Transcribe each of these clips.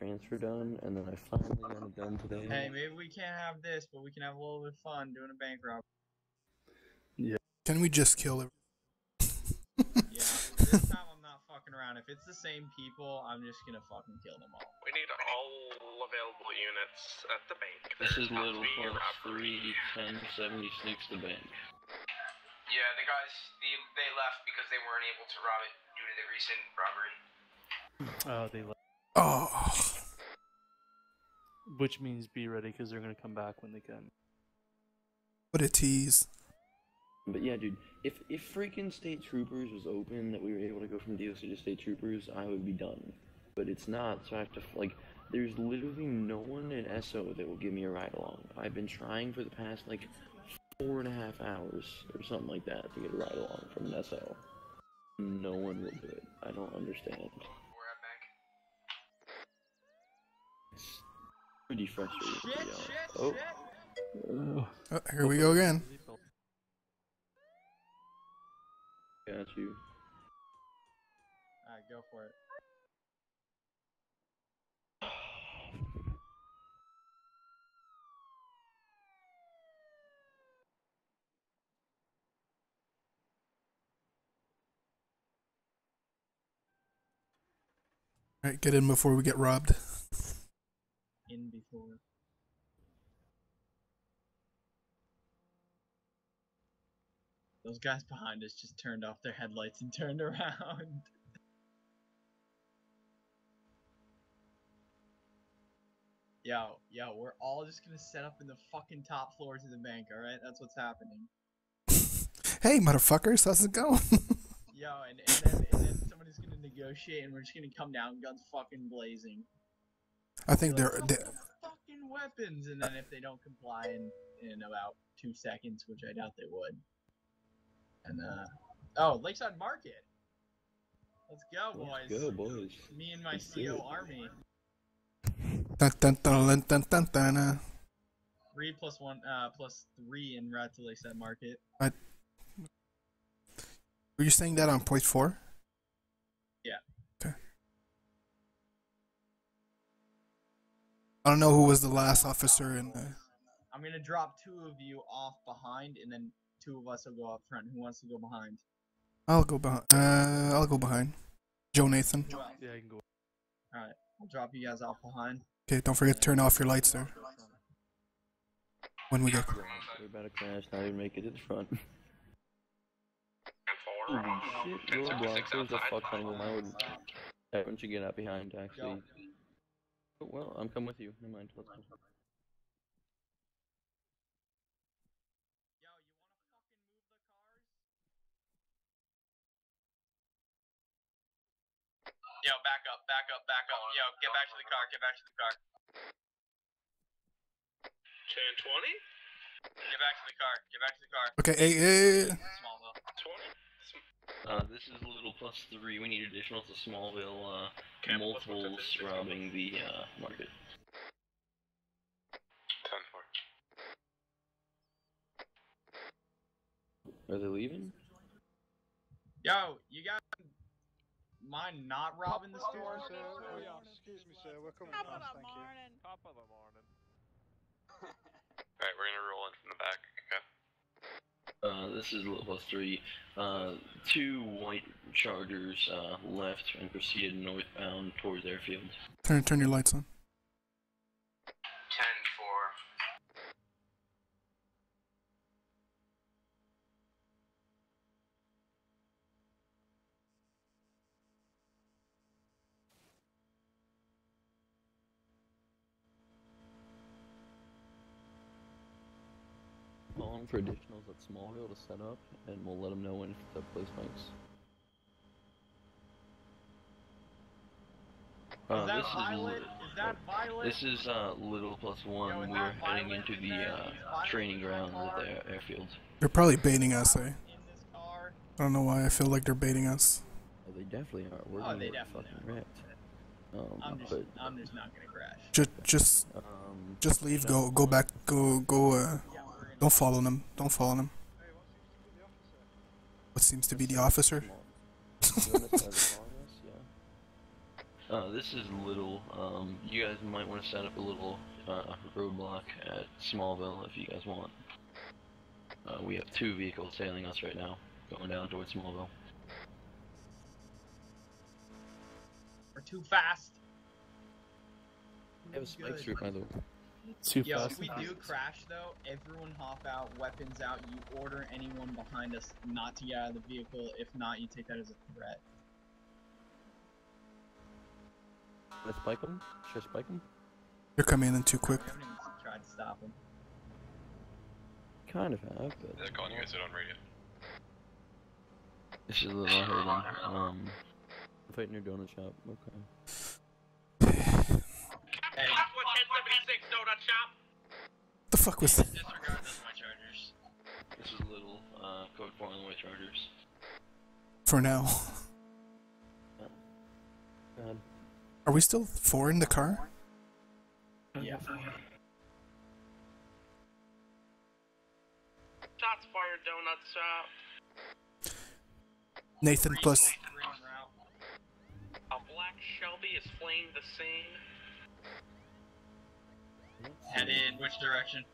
transfer done, and then I finally got it done today. Hey, maybe we can't have this, but we can have a little bit of fun doing a bank robbery. Yeah. Can we just kill it? Yeah, this time I'm not fucking around. If it's the same people, I'm just gonna fucking kill them all. We need all available units at the bank. This There's is about little three plus robbery. three ten seventy six the bank. Yeah, the guys they, they left because they weren't able to rob it due to the recent robbery. Oh, they left. Oh, Which means be ready because they're gonna come back when they can. what a tease. But yeah, dude, if if freaking state troopers was open that we were able to go from DOC to state troopers, I would be done. But it's not, so I have to like. There's literally no one in SO that will give me a ride along. I've been trying for the past like four and a half hours or something like that to get a ride along from an SO. No one will do it. I don't understand. Pretty frustrating. Shit, shit, oh, shit! Oh, here we go again. got you. Alright, go for it. All right, get in before we get robbed. In before. Those guys behind us just turned off their headlights and turned around. Yo, yo, we're all just gonna set up in the fucking top floors of the bank, alright? That's what's happening. Hey, motherfuckers, how's it going? Yo, and, and, then, and then somebody's gonna negotiate and we're just gonna come down, guns fucking blazing. I think Be like, they're, they the fucking weapons, and then if they don't comply in in about two seconds, which I doubt they would. And uh, oh, Lakeside Market. Let's go, boys. Let's go, boys. Me and my Let's CO army. dun, dun, dun, dun, dun, dun, dun, uh. Three plus one, uh, plus three in route to Lakeside Market. Were you saying that on point four? I don't know who was the last officer in the. I'm gonna drop two of you off behind, and then two of us will go up front. Who wants to go behind? I'll go behind. Uh, I'll go behind. Joe Nathan. Yeah, I can go. All right, I'll drop you guys off behind. Okay, don't forget to turn off your lights there when we get. We're about to crash, not even make it to the front. And. Holy shit, 1076 roadblocks, there's a outside. fuck ton of them. I would. Why don't you get out behind, actually? Oh, well, I'm coming with you. Never mind. Let's go. Yo, you wanna fucking move the cars? Yo, back up, back up, back up. Yo, get back to the car, get back to the car. 1020? Get back to the car, get back to the car. Okay, hey, hey, Smallville. 20? Uh, this is a little plus three. We need additional to Smallville. Uh, Campbell, what's with multiples this? robbing the uh market. 10 4. Are they leaving? Yo, you got mind not robbing the stores? Excuse me, sir. We're coming Top fast, of the thank you. morning. Top of the morning. Alright, we're gonna roll in from the back. Okay. Uh, this is little plus three. Uh, two white chargers uh left and proceeded northbound towards airfield. turn turn your lights on. 10 4. Calling for additionals at Smallville to set up, and we'll let them know when the place spikes. Uh, Is that this is Violet? li- Is that Violet? This is uh, little plus one. Yo, We're that heading Violet into the uh, training ground at the airfield. They're probably baiting us, eh? in this car. I don't know why I feel like they're baiting us. Oh, they definitely are. We're Oh, gonna they get definitely fucking wrecked. Um, I'm just, but I'm just not gonna crash. Just just um, just leave. Go go back. Go go. Uh, Yeah, we're gonna. Don't follow them. Don't follow them. Hey, what seems to be the officer? What seems to be the officer? come on. You want us to have a this? Uh, this is Little. Um, you guys might want to set up a little uh, roadblock at Smallville if you guys want. Uh, we have two vehicles sailing us right now, going down towards Smallville. We're too fast. I have a spike Good. strip, by the way. Too Yo, fast. if we do crash though, everyone hop out, weapons out. You order anyone behind us not to get out of the vehicle. If not, you take that as a threat. Let's spike them? Should I spike them? You're coming in too quick. We haven't even tried to stop him. Kind of have, but They're calling you guys out on radio. this is a little I heard them. Um, fighting your donut shop. Okay. Hey, What 1076 donut shop? The fuck was that? disregard those my chargers. This is Little. Uh, code 4 on Chargers. For now. God. Are we still four in the car? Yeah. Shots fired, donut shop. Nathan plus. Three en route. A black Shelby is fleeing the scene. Headed in which direction?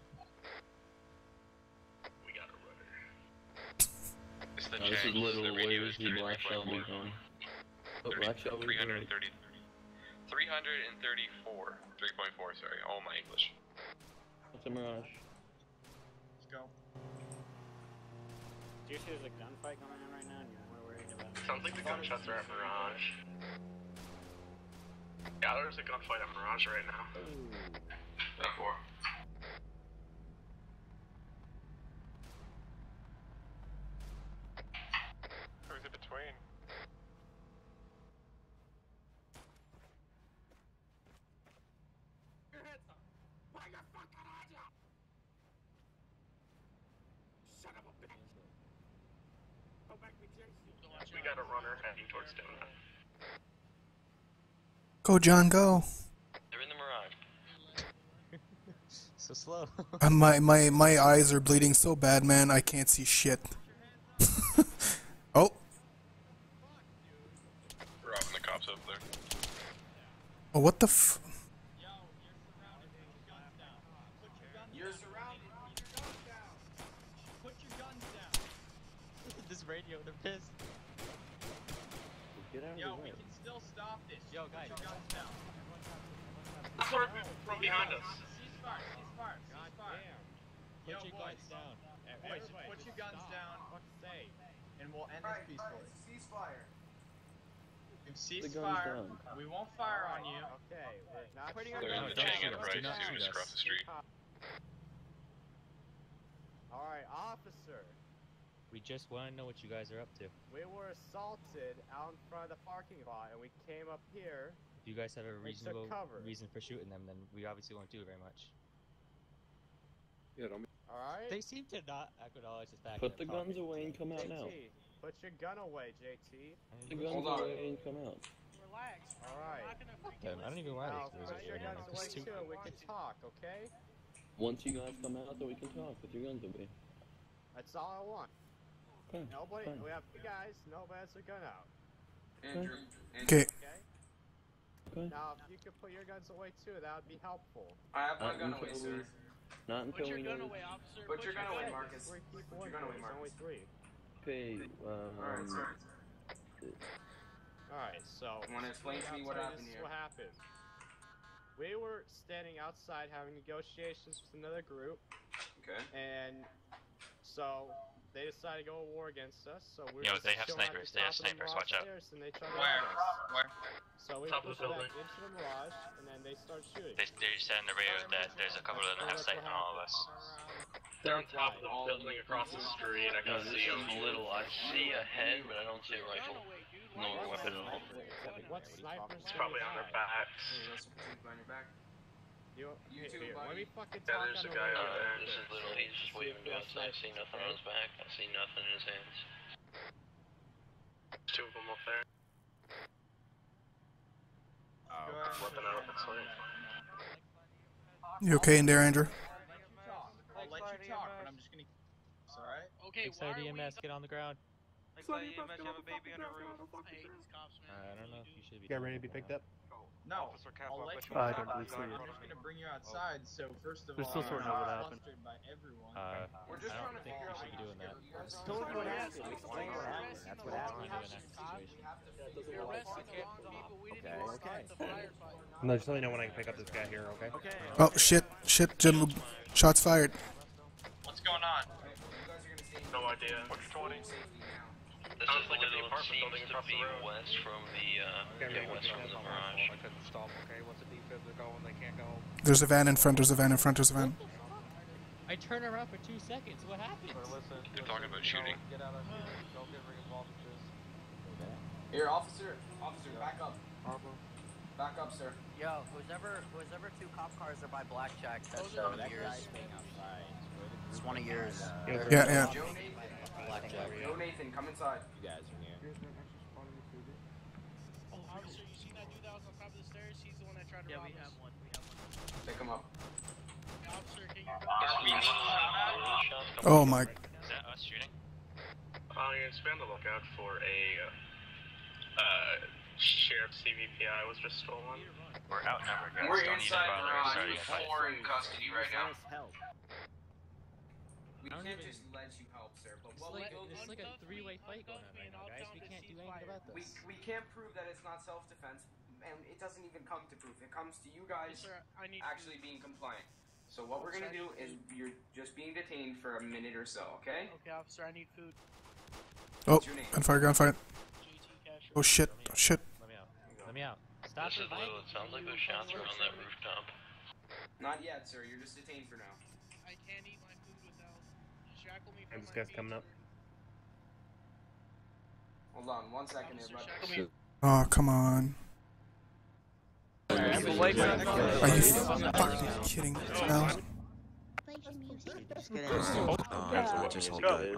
We got a runner. It's the this is Jags. Little. The Where radio is is the Black Shelby 33.4. going? Oh, Black Shelby. 330. 334. 3.4, sorry. All my English. What's a Mirage? Let's go. Do you see there's a gunfight going on right now and you're more worried about Sounds like the gunshots are at Mirage. Yeah, there's a gunfight at Mirage right now. At four. Who's it between? We got a runner heading towards Donut. Go, John, go. They're in the Mirage. So. Uh, my, my, my eyes are bleeding so bad, man. I can't see shit. oh. We're off the cops up there. Oh, what the f. You're surrounded. Put your guns down. this radio, they're pissed. Get out of Yo, the we way. can still stop this. Yo, Put guys. your guns down. From, from behind us. Ceasefire, ceasefire, ceasefire. Put Yo, your boys. guns down. Boys, put your guns down, and we'll end this peacefully. Ceasefire. If The guns ceasefire, down. we won't fire on you. Okay, we're not Putting They're in No, the don't Chang shoot us. Enterprise Do not too, shoot just us. across the street. Alright, officer. We just want to know what you guys are up to. We were assaulted out in front of the parking lot and we came up here. If you guys have a reasonable cover. reason for shooting them, then we obviously won't do very much. Yeah, don't. Alright? They seem to not acknowledge the fact Put that the I'm guns away and come out now. Put your gun away, JT. Put the guns away and come out. Relax. Alright. them. I don't even want Now, to put your guns away too. too and we can talk, okay? Once you guys come out, then we can talk. Put your guns away. That's all I want. Okay. Nobody, fine. we have two guys, nobody has their gun out. Andrew, Okay. Okay? Okay. Now, if you could put your guns away too, that would be helpful. I have my gun away, sir. Not until we, not until we know. Put, your gun away, Marcus. Three people in here, there's only three. Okay. Um, Alright, so. Wanna explain to me what I'll happened this is here? What happened? We were standing outside having negotiations with another group, Okay. and so they decided to go to war against us. So we were Yo, just they have chilling the snipers, they have top of the snipers, watch out. And they tried to Where? Where? So we Top of the pushed them building. into the Mirage, and then they started shooting. They, they said in the radio that there's a couple of them that have sight on all of us. They're on top of the building across the street. I can this see is them. little. I see a head, but I don't see a rifle. No weapon at all. What snipers? It's probably on their have? backs. Behind your back. You, You here, too, here, let me fucking Yeah, talk there's a guy radio. over there. This is little. He's just waving to us. I see nothing on his back. I see nothing in his hands. There's two of them up there. Go oh, Weapon out, looks like. You okay in there, Andrew? I'll let you talk, but I'm just gonna. It's alright? Okay, Excited EMS, get on the ground. Like, you have a baby on a roof. I don't know if you should be. Get ready to be picked up. No, Officer Cap, I'll I'll let let you you. I don't believe so I'm either. just gonna bring you outside. So first of They're all, still sorting out what I'm happened. flustered by everyone. Uh, We're just I trying don't to think figure we out should be doing that. Tell me what happened. Explain what happened. That's what happened in that situation. Okay, okay. No, just let me know when I can pick up this guy here, okay? Okay. Oh shit, shit, Jim. Shots fired. What's going on? No idea. What's 20? This is the little seems to be west from the, uh, yeah, west from the Mirage. I couldn't stop, okay? Once the defibs are going, they can't go. There's a van in front. There's a van in front. There's a van. I turn around for two seconds. What happened? You're talking about shooting. Get out of here. Don't get involved in this. Here, officer. Officer, back up. Back up, sir. Yo, who's ever who's ever two cop cars are by Blackjack, that's Oh, one of yours. It's one of yours. Yeah, yeah. Joe Nathan. Blackjack. Joe Nathan, come inside. You guys are here. Oh, officer, you seen that dude that was on top of the stairs? He's the one that tried to Yeah, rob we have one. We have one. Pick him up. Officer, can you... Oh my. Is that us shooting? Uh, you expand the lookout for a uh, sheriff CVPI was just stolen. We're outnumbered, guys. We're Don't inside bother Mirage starting with four in custody right now. We can't just let you help, sir. But It's like, we go it's like a three-way fight going on right now, guys. We can't do anything about this. we can't prove that it's not self-defense, and it doesn't even come to proof. It comes to you guys Sir, I need actually being compliant. So what we're gonna do is you're just being detained for a minute or so, okay? Okay, officer, I need food. Oh, What's your name? gunfire, gunfire. JT Oh shit, oh, shit. Let me out. Let me out. Stop This is Lou. It sounds like those shots are on that rooftop. Not yet, sir. You're just detained for now. I can't eat my food without... Shackle me And from this my guy's coming up. Sir. Hold on, one second here, Officer, bud. shackle me. Oh come on. Are you fucking kidding me now? Just. Um, just hold Alright,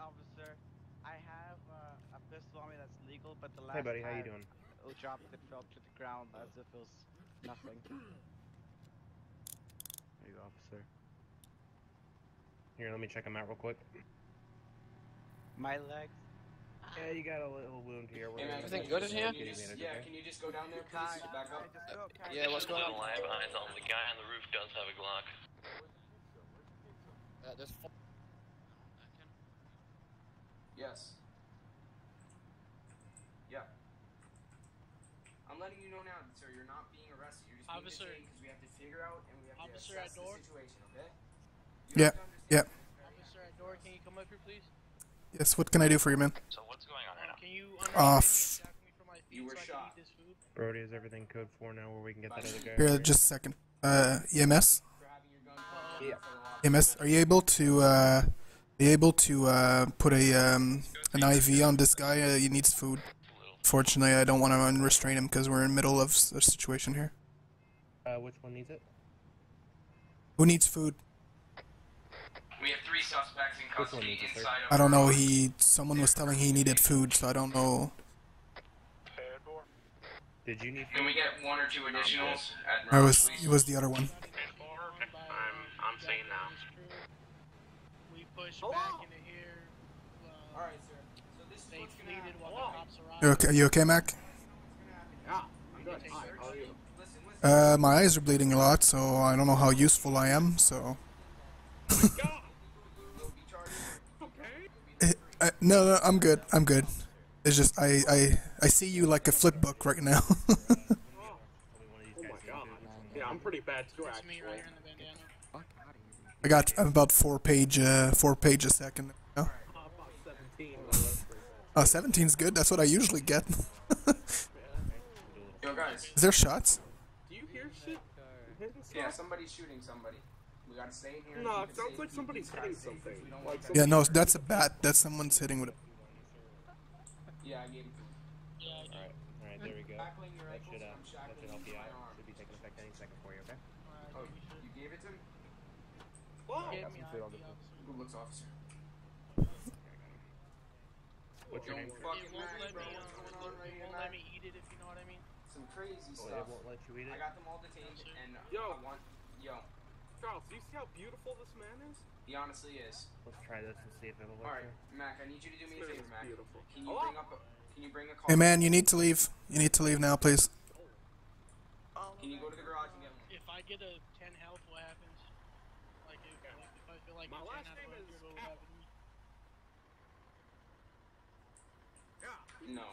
officer. I have uh, a pistol on me that's legal, but the last Hey, buddy, how you doing? it dropped, it fell to the ground as if it was nothing. There you go, officer. Here, let me check him out real quick. My legs. Yeah, you got a little wound here. Hey, man, Everything can you just- can you just- Yeah, can you just go down there, please? Back up. Yeah, what's going on? Live eyes on the guy on the roof does have a Glock. Uh, yes. Yeah. I'm letting you know now, sir. You're not being arrested. You're just being Officer. detained because we have to figure out and we have Officer to at assess door. the situation. Okay? Yeah, yeah. Officer at door, can you come up here, please? Yes, what can I do for you, man? So what's going on right now? Can you Uh, me and f- shackle me from my feet You were so I can shot. eat this food? Brody, is everything code 4 now where we can get that other guy? Here, just a second. Uh, EMS? For having your gun pointed Yeah. at a fellow officer. EMS, are you able to, uh, are you able to, uh, put a, um, an IV on this guy? Uh, he needs food. Fortunately, I don't want to unrestrain him because we're in the middle of a situation here. Uh, which one needs it? Who needs food? We have three suspects in custody needs it, sir? inside of I don't know. He, someone was telling he needed food, so I don't know. Did you need Can we get one or two additionals at I was, please? it was the other one. I'm I'm seeing now. We push back into here. Uh, All right, sir. So this is they fleeted happen. while the cops arrived. You okay? You okay, Mac? Yeah, I'm good. Listen, listen. Uh, my eyes are bleeding a lot, so I don't know how useful I am. So. No, no, I'm good. I'm good. It's just I, I, I see you like a flip book right now. Oh my god. Yeah, I'm pretty bad too, It's me right here in the bandana. I got about four page, uh, four page a second. No? Uh, 17's good. That's what I usually get. Yo, guys. Is there shots? Do you hear shit? Yeah, somebody's shooting somebody. We gotta stay in here. No, it sounds like somebody's hitting something. Like want Yeah, no, that's a bat. That's someone's hitting with a. Yeah, I gave him. Alright, alright, there we go. That should, uh, that should help you out. Should be taking effect any second for you, okay? Oh, you gave it to him? Get me food ID, on the- officer. Good looks, officer. What's your name? fucking It won't let me, What's uh, going on it won't let me eat it if you know what I mean. Some crazy Oh, stuff. it won't let you eat it? I got them all detained, and Yo. I want. Yo, Charles, do you see how beautiful this man is? he honestly is. Let's try this and see if it'll All work. right, Mac. I need you to do me a This man favor, Mac. beautiful. Can you Oh. bring up? A, Can you bring a car? Hey man, you need to leave. You need to leave now, please. Can you go to the garage and get one? If I get a 10 health, what happens? Like, if, like, if I feel like My a 10 last health, name what is what would happen? No.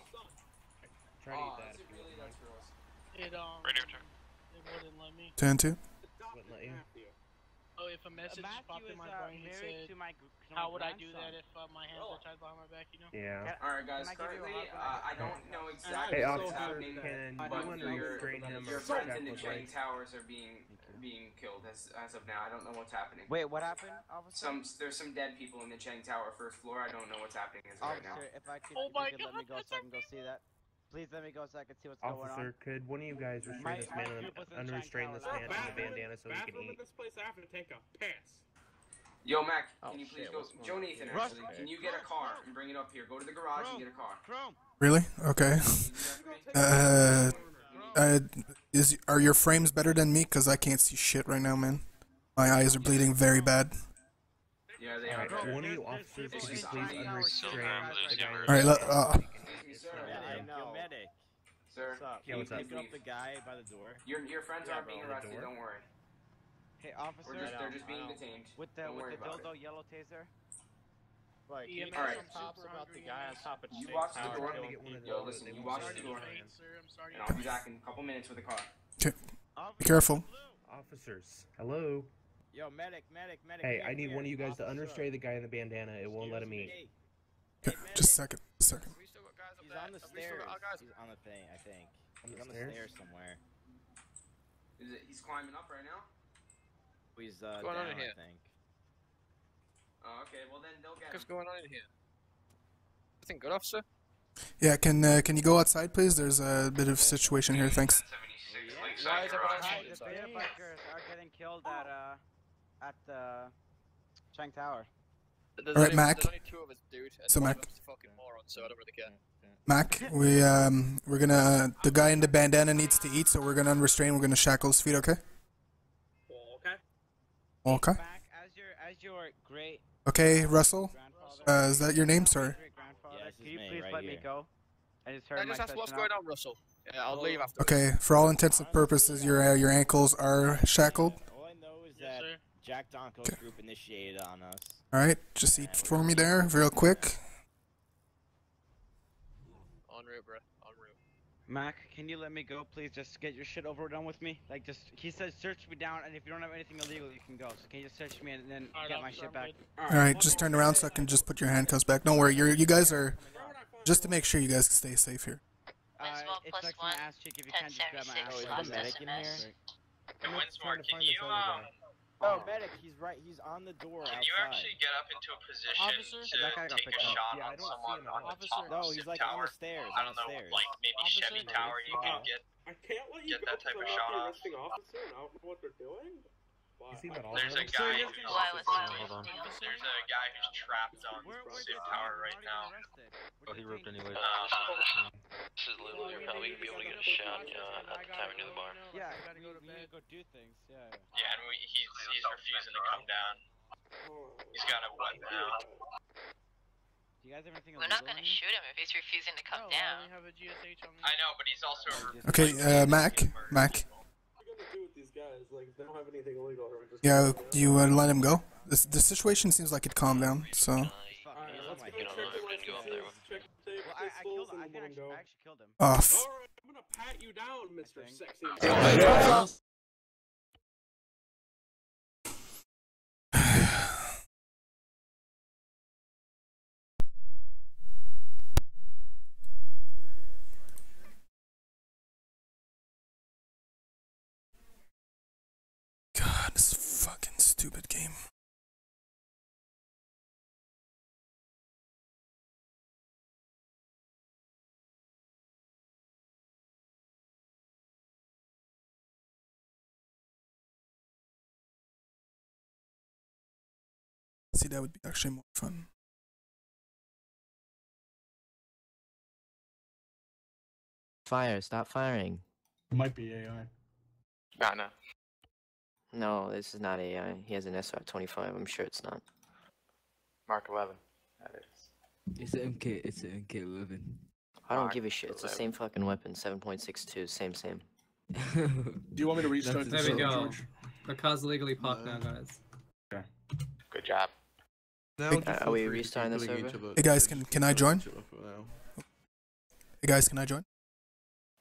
Try to Aw, eat that. is it really that gross? It, um, Radio turn. it wouldn't let me. Ten two. Wouldn't let you. Oh, if a message Matthew popped in my uh, brain and said, to my to my how would I do that if uh, my hands are tied behind my back, you know? Yeah. Alright guys, Can I give you a currently, hotline? uh, I don't know exactly Hey, what's officer, happening, can but you your, him your friends in the with Chang Blake? Towers are being being killed as, as of now. I don't know what's happening. Wait, what happened, officer? Some there's some dead people in the Chang Tower first floor. I don't know what's happening as of right now. If I could, Oh my you could let me go so I can go see that. Please let me go so I can see what's going Officer, could one of you guys restrain My- this man group and unrestrain this man in the bandana so he can bathroom eat? this place. I have to take a piss. Yo, Mac, Oh, can you please shit, go? what's Joe? Nathan, actually, can you get a car and bring it up here? Go to the garage and get a car. Chrome. Really? Okay. Uh, uh, is are your frames better than me? Cause I can't see shit right now, man. My eyes are bleeding very bad. Yeah, they are. Alright, one of you officers, It's could you just please unrestrain? All right. Let, uh, Excuse me, sir. Yeah, I know. medic. Sir, What's up? can you what's up? please leave? the guy by the door. Your your friends Yeah, aren't bro, being the arrested. door. Don't worry. Hey, officer. We're just, they're just I being know. detained. With the Don't with the about it. dildo yellow taser. Like, can you EMS, tell Alright. some cops about the guy on top of You Chang watch the Tower door. killing Get one of Yo, listen, you watch start the the door. fan. Sir, I'm sorry. And I'll be back in a couple minutes with a car. okay. Be careful. Officers, hello. Yo, medic, medic, medic. Hey, I need one of you guys to Officer. unrestrain the guy in the bandana. It won't let him eat. Hey, Okay, just a second. A second. He's on the stairs. He's on the thing, I think. On He's the on the stairs? stairs somewhere. Is it? He's climbing up right now. He's uh, What's going on in here? I think. Oh, okay. Well then they'll get What's him. going on in here? Everything good, officer? Yeah. Can uh, can you go outside, please? There's a bit of situation here. Thanks. 76 Why is everyone Garage. The inside? bikers are getting killed at uh at the Chang Tower. There's Alright, only, Mac. There's only two of us, dude. And So, Mac. of them's a fucking moron, so I don't really care. Mac, we um we're gonna the guy in the bandana needs to eat, so we're gonna unrestrain. We're gonna shackle his feet. Okay. Okay. Okay. Back as your as your great Okay, Russell. Uh, is that your name, sir? Great grandfather. Yeah, this Can you please right let me go? I just heard I just my ask what's going on, Russell? Yeah, I'll leave after. Okay. For all intents and purposes, your uh, your ankles are shackled. All I know is that sir. Jack Donko's group initiated on us. All right. Just eat for me there, real quick. En route, bro. En route. Mac, can you let me go, please? Just get your shit over done with me. Like, just he says search me down, and if you don't have anything illegal, you can go. So can you just search me and then Alright, get my officer, shit back? good. All right. Just turn around so I can just put your handcuffs back. Don't worry. You're you guys are just to make sure you guys stay safe here. Uh, it's like my ass cheek if you can't just grab my ass. Oh, is cheek. the medic in here? And Winsmore, trying to can find this you other Oh, medic, he's right. He's on the door can outside. you actually get up into a position Officer? to That guy got take a up. shot Yeah, on someone him at on the Officer. top No, he's like Tower? on the stairs. I don't the know, stairs. like maybe Officer? Chevy Tower. You can get. I can't let you Get go that type because of I'm shot off. arresting officer and I don't know what they're doing. There's a guy who's Why was Hold on. there's a guy who's trapped on Where- where's Sim the Tower right now. he get? Oh, he ripped anyway. Um, This is literally you're probably gonna be able to get a shot uh, at the tavern near the bar. Yeah, gotta we, go to we need bed. to go do things. Yeah. yeah, and we, he's he's refusing to come down. He's got a weapon out. Do you guys have anything We're not gonna in shoot him if he's refusing to come No, down. only have a GSH on. I know, but he's also. Okay, uh, Mac, Mac. What are you gonna do with these guys? Like, they don't have anything illegal, or just Yeah, you uh, let him go. This the situation seems like it calmed down. So Fuck, Alright, he's let's my go You head. don't check know, the I didn't go up there. licenses, check the tape Well, I, I pistols, killed him. I and think I, let 'em sh- go. I actually killed him. off. Alright, I'm gonna pat you down, Mr. Sexy. God, this fucking stupid game. See, that would be actually more fun. Fire, stop firing. Might be AI. Nah, no. No, this is not AI. He has an SR25. I'm sure it's not. Mark 11. That is. It's an MK. It's an MK11. I don't give a shit. It's the same fucking weapon. 7.62. Same, same. Do you want me to restart There the we server, go. George? The car's legally parked now, guys. Good job. Hey, Uh, are we restarting the server? hey guys, can can I join? Hey guys, can I join?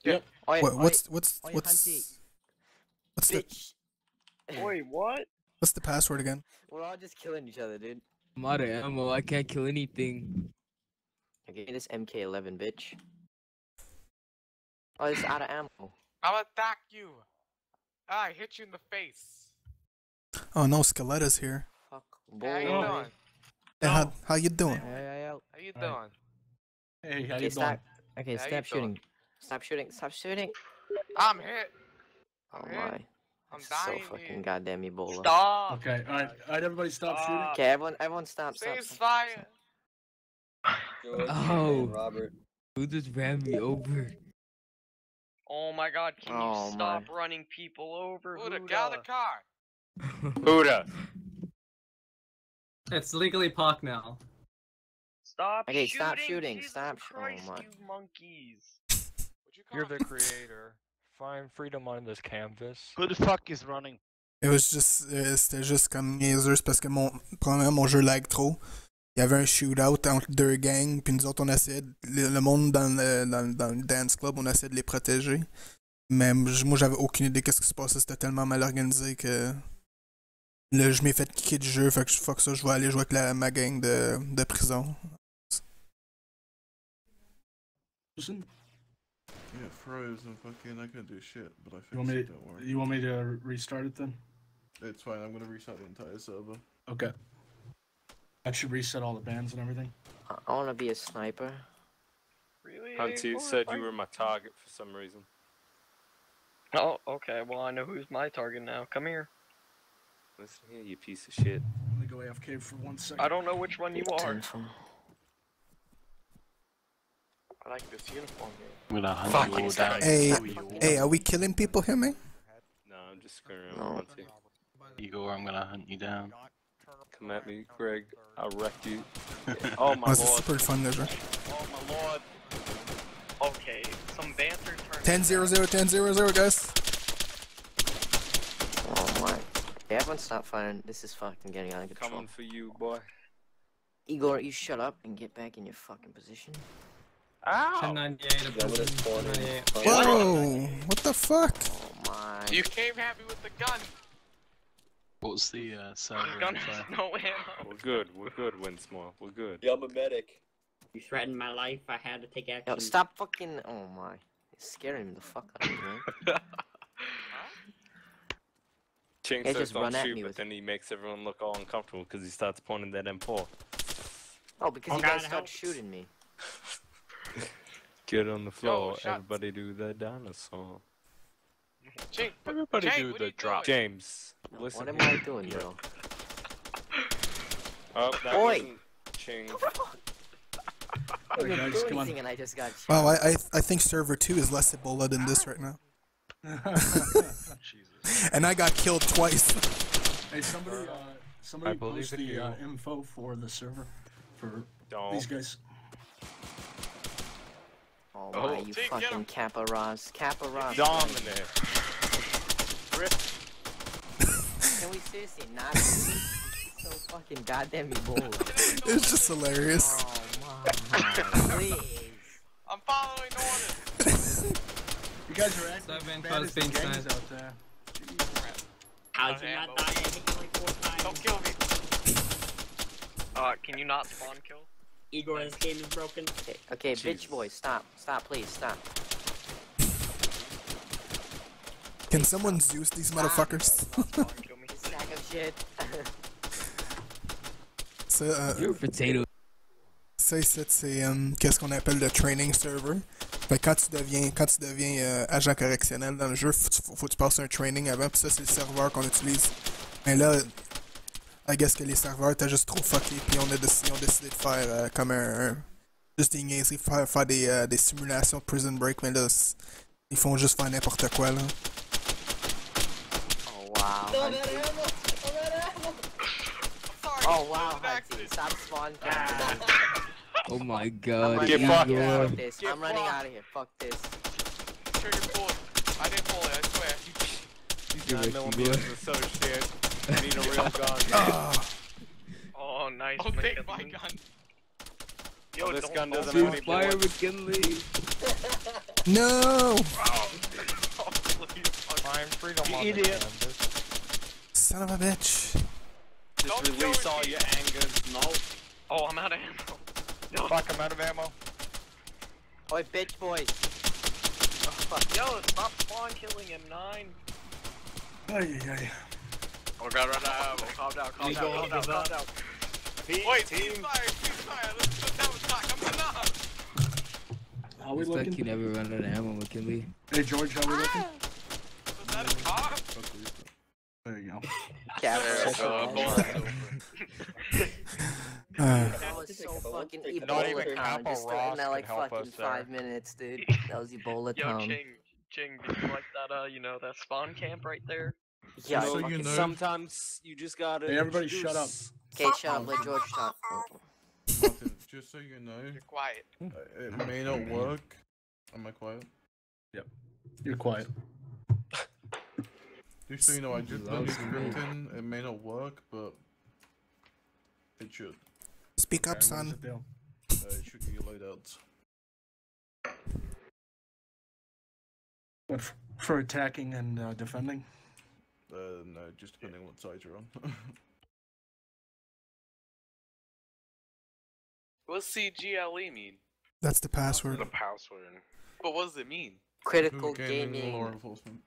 Yep. Oi, What, oi, what's what's what's what's the Wait, what? what's the password again? We're all just killing each other, dude. I'm out of ammo. I can't kill anything. Okay, this MK11, bitch. Oh, it's out of ammo. I'll attack you. Ah, I hit you in the face. Oh no, Skeleta's here. Fuck Hey, how you doing? Hey, how how you doing? How you doing? Hey, how Okay, you stop. doing? Okay, How stop shooting. Stop shooting. Stop shooting. I'm hit. Oh hit. my. I'm This is so fucking dude. goddamn Ebola. Stop. Okay, all right, all right, everybody, stop shooting. Okay, everyone, everyone, stop, stop. Cease stop. fire. Oh, Robert. who just ran me over? Oh my god, can Oh, you stop running people over? Buddha, get out of the car. Buddha. It's legally parked now. Stop Okay, shooting! stop shooting, Jesus stop sh- oh Christ, my. you monkeys! You're the creator. Find freedom on this canvas. Who the fuck is running? It was just, euh, c'était juste comme niaiseux c'est parce que mon, premièrement, mon jeu lag trop. Il y avait un shootout entre deux gangs, puis nous autres, on essayait, de- le, le monde dans le, dans, dans le dance club, on essayait de les protéger. Mais moi, j'avais aucune idée qu'est-ce qui se passait, c'était tellement mal organisé que. Là, je m'ai fait kicker du jeu, fait que je- fuck ça, je vais aller jouer avec la, ma gang de, de prison. Listen, Yeah, it froze and fucking I couldn't do shit, but I fixed you want me? it. Don't worry. You want me to restart it then? It's fine. I'm gonna restart the entire server. Okay. That should reset all the bands and everything. I, I wanna be a sniper. Really? Hunty Igor? said Why- you were my target for some reason. Oh, okay, well I know who's my target now. Come here. Listen here, you piece of shit. Let me go AFK for one second. I don't know which one you are. Tenfold. I like this uniform here. I'm Fuck you down. Hey, hey, are we killing people here, man? No, I'm just screwing around with Hunty. Igor, I'm gonna hunt you down. Come at me, Greg. I'll wreck you. oh my Oh, c'est lord. super le fun le jeu. Oh my lord. Okay, some banter turned 10 0 0 10 0 0, guys. Oh my. Okay, everyone stop firing. This is fucking getting out of control. Coming for you, boy. Igor, you shut up and get back in your fucking position. Ow! 1098 a prison. 1098. Whoa! What the fuck? Oh my. You came happy with the gun. What's the uh, server Gun has no ammo. We're good. We're good, Winsmore. We're good. Yeah, I'm a medic. You threatened my life. I had to take action. Yo, stop fucking. Oh my. You're scaring the fuck out of me, man. Ching Yeah, says just don't at shoot, me but then he makes everyone look all uncomfortable because he starts pointing that M4. Oh, because Oh, you God, guys start help. shooting me. Get on the floor. shots. Everybody do the dinosaur. Jake, Everybody Jake, do the drop. doing? James, listen. What am. I doing, bro? Oh, that Oi. wasn't Ching. I guys, come on. and I just got. Wow, I, I I think server two is less Ebola than this right now. and I got killed twice. Hey, somebody, uh, somebody believe post the uh, info for the server for Don't. these guys. Oh Oh. my, you Jake, fucking him. Kappa Ross. Kappa Ross. Dominant. Rip. Can we seriously not be so fucking goddamn Ebola? It's just hilarious. Oh my, please. I'm following orders. You guys are acting Seven as bad as being gangs out there. How'd you not die? I hit you like four times. Don't kill me. Uh, can you not spawn kill? Igor, this game is broken. Okay, okay bitch boy, stop. Stop, please, stop. Can someone Zeus these motherfuckers? Sack of shit. ça, euh, You're a potato. ça c'est euh, qu'est-ce qu'on appelle le training server? Fait que quand tu deviens, quand tu deviens euh, agent correctionnel dans le jeu, faut, faut, faut que tu passes un training avant, puis ça c'est le serveur qu'on utilise. Mais là, I guess que les serveurs étaient juste trop fuckés, puis on a décidé, décidé de faire euh, comme un, un- juste des niaiseries, faire, faire des, euh, des simulations de prison break, mais là, ils font juste faire n'importe quoi là. Oh wow. Oh wow, Hunty, stop spawn. Oh my god. Fuck this. I'm running out of here. Fuck this. Sure you pull it. I didn't pull it, I swear. Igor. are so shit. I need a real gun. Oh, nice. I'll take my gun. Yo, this gun doesn't for have it. any Fire bullets. McKinley. No! I'm freedom You idiot. Son of a bitch. Just release all your anger. No. Oh, I'm out of ammo. No. Fuck, I'm out of ammo. Oi, bitch boys. Yo, stop spawn killing him, nine. Ay, ay, Oh god, run out of ammo. Calm down, calm down, calm down, calm that. down. Wait, team fire, team fire. Let's put that attack. I'm gonna. How we It's like looking? you never run out of ammo, McKinley. Hey George, how we looking? Was that a car? There you go. Captain. Uh, That was so fucking Not Ebola even town. Capo Just Ross in that like can help fucking us there. five minutes, dude. That was Ebola Yo, town. Ching, Ching, did you like that, uh, you know, that spawn camp right there? Yeah, So you fucking- know- Sometimes you just gotta. Hey, everybody shut up. Okay, shut up. Let George talk. Martin, just so you know, You're quiet. uh, it may not work. Am I quiet? Yep. You're quiet. Just so you know, I just done the scripting. It may not work, but it should. speak up, son. what's the deal? Uh, it should get you laid out. For attacking and uh, defending? Uh, no, just depending on what side you're on. What's CGLE E mean? That's the password. The password. But what does it mean? Critical Gaming gaming. Law enforcement.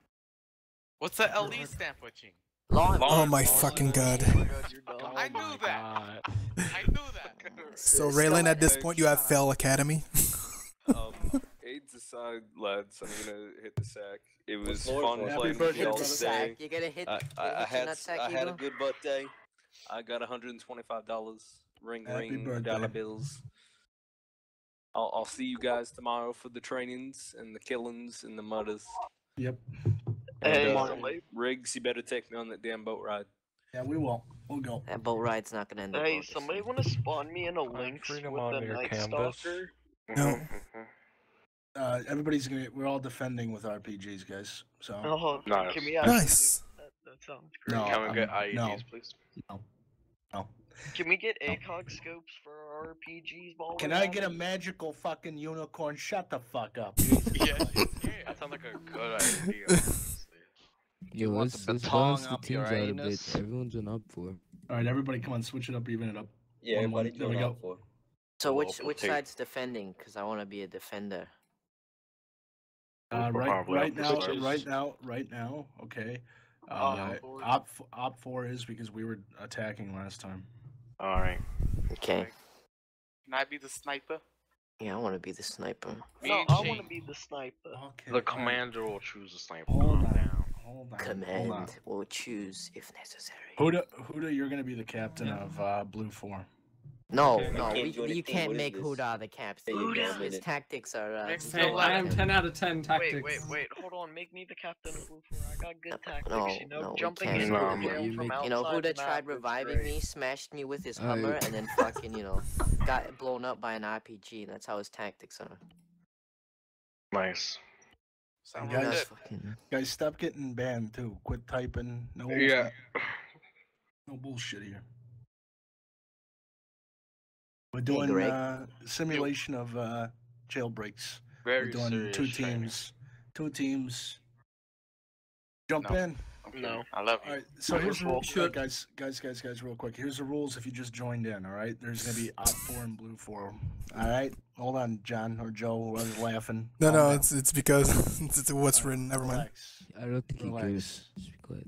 What's the LE stand for, Ching? Law Oh my fucking god. I knew that. I knew that. So Raylan, at this point, you have Fell Academy. Um, AIDS lads, I'm gonna hit the sack. It was Lord fun for it. playing with y'all brother. today. Sack. You gotta hit- I, you I, gotta I hit your had nutsack, I had a good good day. I got 125 dollars. Ring Happy ring birthday. dollar bills. I'll, I'll see you guys tomorrow for the trainings and the killings and the mutters. Yep. Hey, And, uh, somebody- Riggs, you better take me on that damn boat ride. Yeah, we will. We'll go. That boat ride's not gonna end up. Hey, somebody want to spawn me in a lynx with freedom the Night canvas. Stalker? No. Uh, everybody's gonna. We're all defending with RPGs, guys. So. Oh, Nice. can we actually Nice. do that? That sounds great. No, Can we get um, IEDs, no. please? No. No. Can we get ACOG scopes for our RPGs while Can I get a magical fucking unicorn? Shut the fuck up. Yeah, that sounds like a good idea. honestly. Yo, want let's, the let's baton balance the up your teams out a bit. anus? Everyone's up for. All right, everybody, come on, switch it up, even it up. Yeah, One, one. everybody There we join go. up for. So which which side's defending? Cause I want to be a defender. Uh, right, right now, right now, right now. Okay. Uh, Uh-huh. op OPFOR is because we were attacking last time. All right. Okay. Can I be the sniper? Yeah, I want to be the sniper. No, I want to be the sniper. Okay. The commander will choose the sniper. Hold on. down. Hold on. Hold on. Command will choose if necessary. Huda, Huda, you're gonna be the captain of uh, BLUFOR. No, Okay. no, can't we, you anything. can't What is make this? Huda the captain. There you go, His- I made His it. tactics are. Uh, Next his Hey, I am 10 out of 10 tactics. Wait, wait, wait. Hold on. Make me the captain of Blue I got good tactics. No, you know, no, jumping can't. in No, the I'm- jail you from make- outside You know, Huda tried reviving me, smashed me with his Alright. Hummer, and then fucking, you know, got blown up by an RPG. That's how his tactics are. Nice. And Sounds guys, That's fucking. guys, stop getting banned too. Quit typing. No. Yeah. No bullshit here. We're doing Greg? uh, simulation of uh, jailbreaks. Very We're doing serious two training. teams. Two teams. Jump No. in. Okay. No. I love you. All right. So here's the rules, Should- guys. Guys, guys, guys. Real quick. Here's the rules. If you just joined in, all right. There's gonna be OPFOR and BLUFOR. All right. Hold on, John or Joe. Whoever's laughing. No, no, down. it's it's because it's, it's what's written. Never mind. Relax. I don't think he Relax. cares. Just be quiet.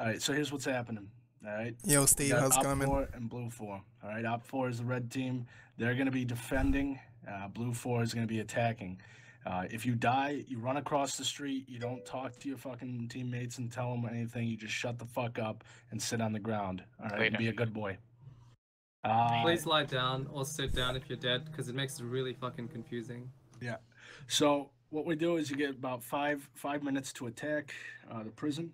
All right. So here's what's happening. All right. Yo, Steve, got how's it Op going, four and BLUFOR. All right, OPFOR is the red team. They're going to be defending. Uh, BLUFOR is going to be attacking. Uh, if you die, you run across the street. You don't talk to your fucking teammates and tell them anything. You just shut the fuck up and sit on the ground. All right, and be a good boy. Uh, Please lie down or sit down if you're dead, because it makes it really fucking confusing. Yeah. So what we do is you get about five five minutes to attack uh, the prison.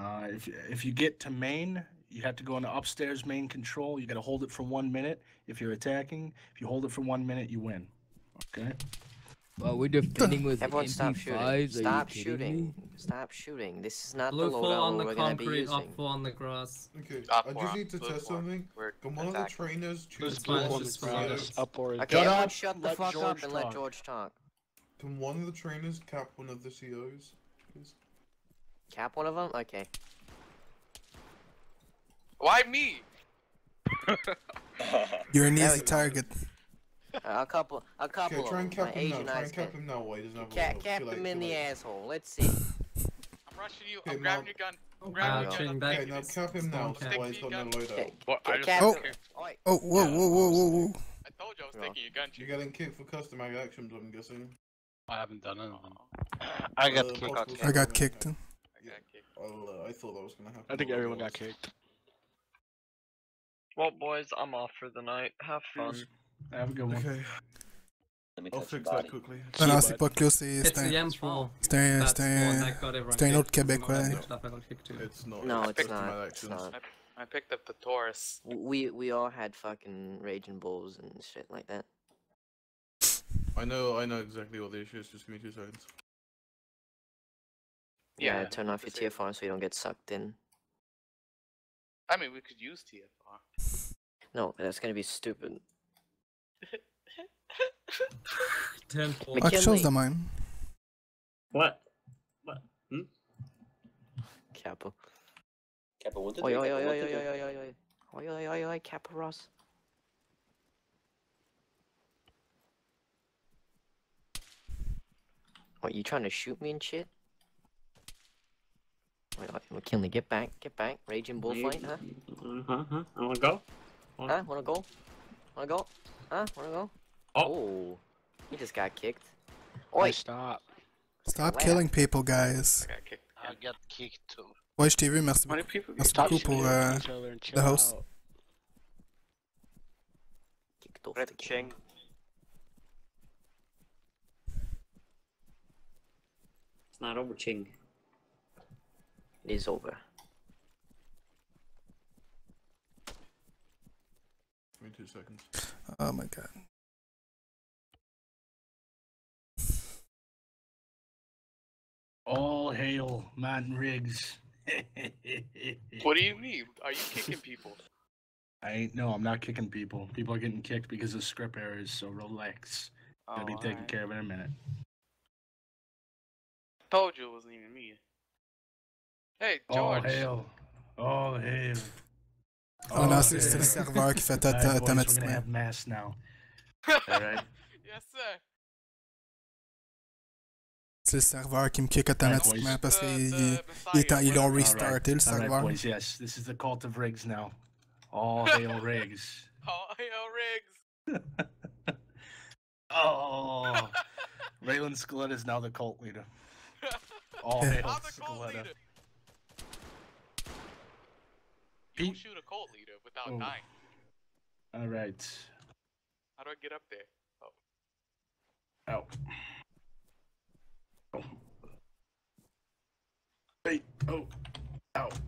Uh, if if you get to main, You have to go into upstairs main control. You got to hold it for one minute if you're attacking. If you hold it for one minute, you win. Okay. Well, we're defending with Everyone stop MP5s. shooting. Are you Stop kidding shooting. me? Stop shooting. This is not Blue the full loadout on the we're gonna be concrete, using. up full on the grass. Okay, Up I just need to blue test four. something. We're Can one of the trainers choose It's fine, one of the fine. COs? Up or Okay, Shut up, shut the fuck George up and let. George talk. Can one of the trainers cap one of the COs, please? Cap one of them? Okay. Why me? You're an easy go. target. A couple, a couple Okay, try and of them. Cap him now. Try and cap him now. Why he doesn't have a Cap, cap him in the asshole. Let's see. I'm rushing you. I'm grabbing now- your gun. I'm Uh, grabbing your gun. Okay, now cap him now. Okay. So why he's got no loadout? What? I just Oh. Oh, whoa, whoa, whoa, whoa, whoa, whoa. I told you I was taking your gun. You're getting kicked for customary actions, I'm guessing. I haven't done anything. I got Uh, kicked. I got customary kicked. Action. I got kicked. Well, uh, I thought that was gonna happen. I think but everyone got kicked. Well, boys, I'm off for the night. Have fun. Have a good one. Okay, Let me I'll fix that quickly. Non, non, c'est pas Clos, c'est It's c'est the un, M4. c'est un, That's c'est the one un, that got everyone c'est un autre. Québécois. I got kicked too. It's not. No, it's it's not. It's not. I picked up the Taurus. We we all had fucking raging bulls and shit like that. I know, I know exactly what the issue is. Just give me two seconds. Yeah, Yeah, turn off your same. TFR so you don't get sucked in. I mean, we could use TFR. No, that's gonna be stupid. Ten four. Quelque chose de McKinley. même. What? What? Hmm? Kappa. Kappa, what to Oi do? oi oi oi oi oi oi oi. Oi oi oi oi Kappa Ross. What, you trying to shoot me and shit? Wait, wait, McKinley, get back, get back. Raging bullfight, huh? Uh-huh, huh? I wanna go? Huh? Wanna go? Wanna go? Huh? Wanna go? Oh. He just got kicked. Oi, Oi! stop. Stop Ouais. killing people, guys. I got kicked. I got kicked too. Ouais, je t'ai vu, merci How beaucoup. people Merci Stop pour shooting each other and chill the host. out. Kicked off the game. It's not over, Ching. It is over. Give me two seconds. Oh my god. All hail Martin Riggs. What do you mean? Are you kicking people? I ain't no, I'm not kicking people. People are getting kicked because of script errors, so relax. I'll be Oh, taken alright. care of it in a minute. Told you it wasn't even me. Hey, All George. hail. All hail. Oh non, All c'est c'est le hail. serveur qui fait tout Alright, boys, we're gonna automatiquement. have mass now. Alright. yes, sir. C'est le serveur qui me kick automatiquement parce The- qu'ils the ils t'en- ils l'ont Messiah, restarté le All right, serveur. boys, yes, this is the cult of Riggs now. All hail Riggs. Oh, yo, Riggs. Oh, Raylan Scaletta is now the cult leader. All hail I'm the cult Scaletta. leader. You don't shoot a cult leader without Oh. dying. All right. How do I get up there? Oh. Out. Oh. Hey. Oh. Out.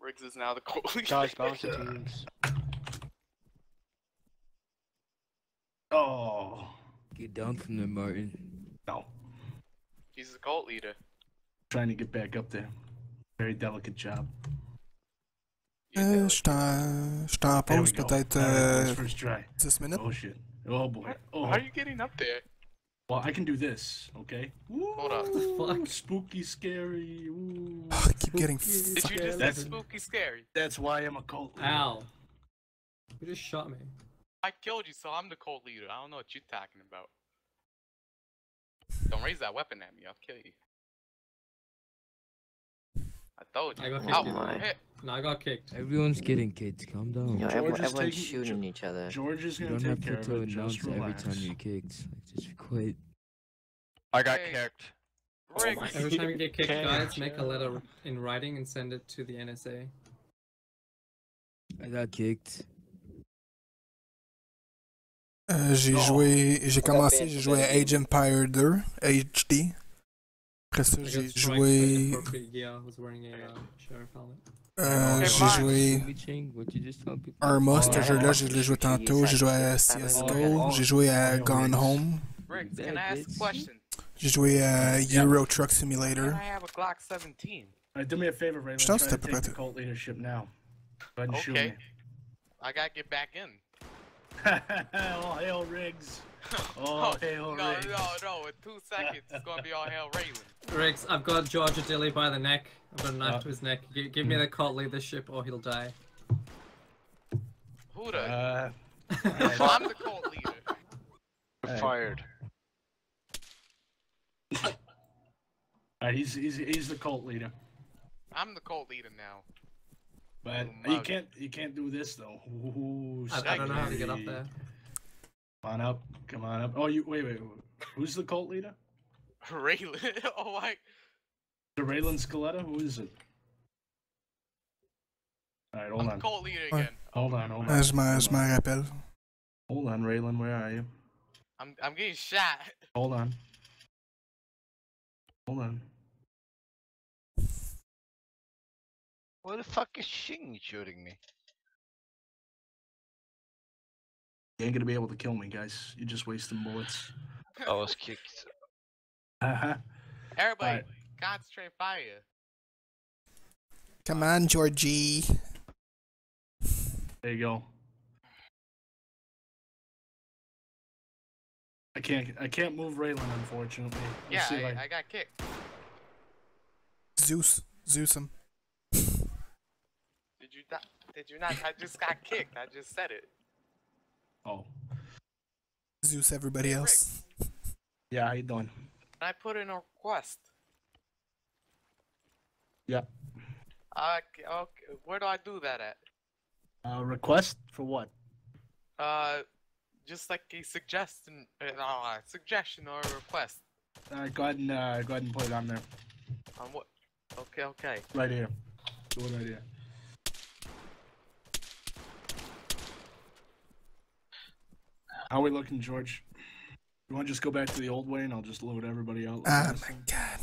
Riggs is now the cult leader. Guys, balance the teams. Oh. Get down from there, Martin. No. He's the cult leader. Trying to get back up there. Very delicate job. Je suis en, je suis en There we pause go. peut-être All right, euh, first try. 10 minutes. Oh shit. Oh boy. Oh. How are you getting up there? Well, I can do this, okay? Hold up. Ooh, spooky, scary. Ooh, I keep getting spooky, Did you just say That's, spooky scary? that's why I'm a cult leader. Ow. You just shot me. I killed you, so I'm the cult leader. I don't know what you're talking about. Don't raise that weapon at me. I'll kill you. I told you. I got Ow, kicked. Oh, my. hit. No, I got kicked. Everyone's getting kicked. Calm down. Yo, George everyone, everyone's taking- shooting each other. George is You gonna don't have take to, care of to announce every time you're kicked. Like, just be quiet. I got Hey. kicked. Riggs. Every time you get kicked, guys, make a letter in writing and send it to the NSA. I got kicked. Euh, j'ai joué, j'ai commencé, j'ai joué à Age Empire 2 HD. Après ça, I got j'ai struck by joué. inappropriate gear. I was wearing a uh, sheriff helmet. Euh, j'ai joué Ching, what you just told people? Arma, ce Oh, jeu-là, je l'ai joué tantôt. J'ai joué à CSGO, j'ai joué à Gone Home, Rick, can I ask a question? j'ai joué à Euro Truck Simulator. Can I have a Glock 17? Alright, do me a favor, Raylan. Je Try pense to que c'était take the peut-être- cult leadership now. Go ahead and shoot Okay. me. I gotta get back in. all hail Riggs. All hail no, Riggs. no, no. In two seconds, it's gonna be all hell Raylan. Riggs, I've got Georgia Dilly by the neck. I've got a knife Uh, to his neck. Give, give me the cult leadership or he'll die. Who the? Uh, I'm the cult leader. Alright. Fired. Alright, he's, he's he's the cult leader. I'm the cult leader now. But Oh, you can't you can't do this though. Ooh, I, I don't know how to get up there. Come on up, come on up. Oh, you wait, wait. wait. Who's the cult leader? Raylan. oh my. The Raylan Scaletta? Who is it? Alright, hold I'm on. the cult leader Ouais. again. Hold on, hold on. Je m'en hold je on. Hold on, Raylan, where are you? I'm I'm getting shot. Hold on. Hold on. Where the fuck is Shing shooting me? You ain't gonna be able to kill me, guys. You're just wasting bullets. I was kicked. Uh-huh. Everybody, Alright. concentrate fire. Come on, Georgie. There you go. I can't I can't move Raylan unfortunately. Let's Yeah, see if I, I got kicked. Zeus. Zeus him. Did you not? Did you not? I just got kicked. I just said it. Oh. Zeus everybody else. Yeah, how you doing? I put in a request. Yeah. Uh, k- okay, where do I do that at? Uh request for what? Uh, just like a suggestion, uh, uh, suggestion or a request. Alright, go ahead and uh go ahead and put it on there. On what? Okay, okay. Right here. Do it right here. How we looking, George? You want to just go back to the old way and I'll just load everybody out? like Ah my god.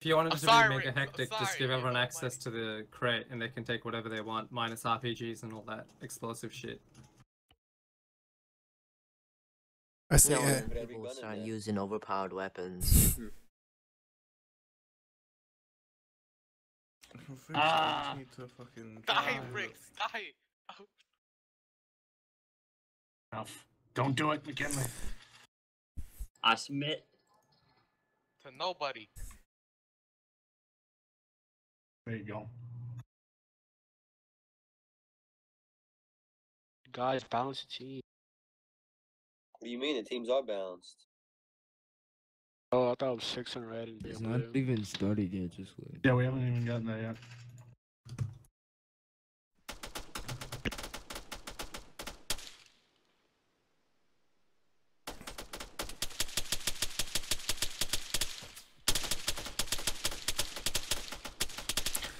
If you wanted I'm it to sorry, be mega Rick, I'm hectic, just give everyone access to the crate and they can take whatever they want, minus RPGs and all that explosive shit. I see. No, uh, people start using overpowered weapons. Ah. I need to fucking. Die, Riggs, die. Oh, Enough. Don't do it, McKinley. I submit. to nobody. There you go. Guys, balance the team. What do you mean? The teams are balanced. Oh, I thought it was six in red and It's blue. not even started yet, just wait. Yeah, we haven't even gotten there yet.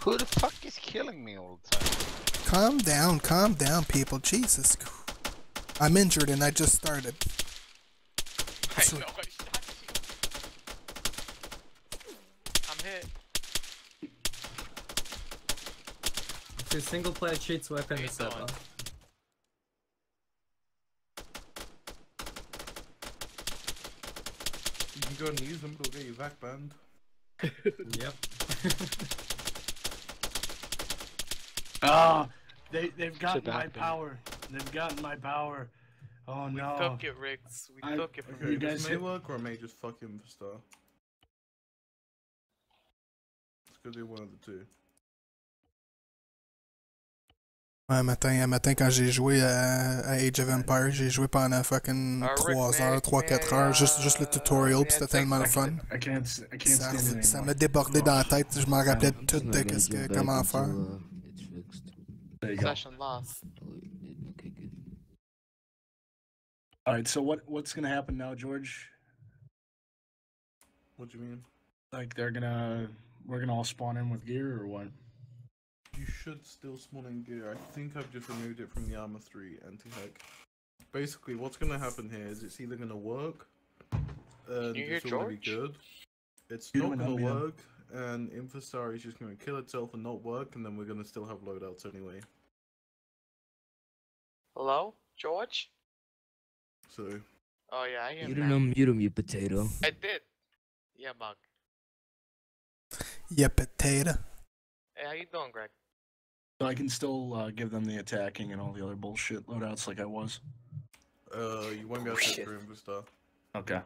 Who the fuck is killing me all the time? calm down, calm down, people. Jesus. I'm injured and I just started. I know, I shot you. I'm hit. So single player cheats work on the server. You can go and use them, but they'll get you back banned. yep. Ah, they they've gotten my power. They've gotten my power. Oh We no. took it, Riggs. We I- took it from Okay, You guys May hit- work or May just fuck him for star? Let's go do one of the two. Un matin, un matin quand j'ai joué à, à Age of Empires, j'ai joué pendant fucking Ah, Rick, 3 mais- heures, 3-4 heures, juste, juste le tutorial, euh, pis c'était tellement le fun. can't, I can't, s- I can't Ça, m'a débordé dans la tête, je m'en rappelais tout de comment faire. It's fixed. There you go. Session lost. Okay, good. All right, so what what's gonna happen now, George? What do you mean? Like they're gonna we're gonna all spawn in with gear or what? You should still spawn in gear. I think I've just removed it from the Arma 3 anti-hack. Basically, what's gonna happen here is it's either gonna work, and it's all gonna be George? good. It's You not gonna know me, then. work, and infiSTAR is just going to kill itself and not work, and then we're going to still have loadouts anyway. Hello, George? So, Oh yeah, I hear You that. didn't unmute him, you potato. I did. Yeah, mug. Yeah, potato. Hey, how you doing, Greg? So I can still uh, give them the attacking and all the other bullshit loadouts like I was. uh, you won't be able to get through infiSTAR Okay.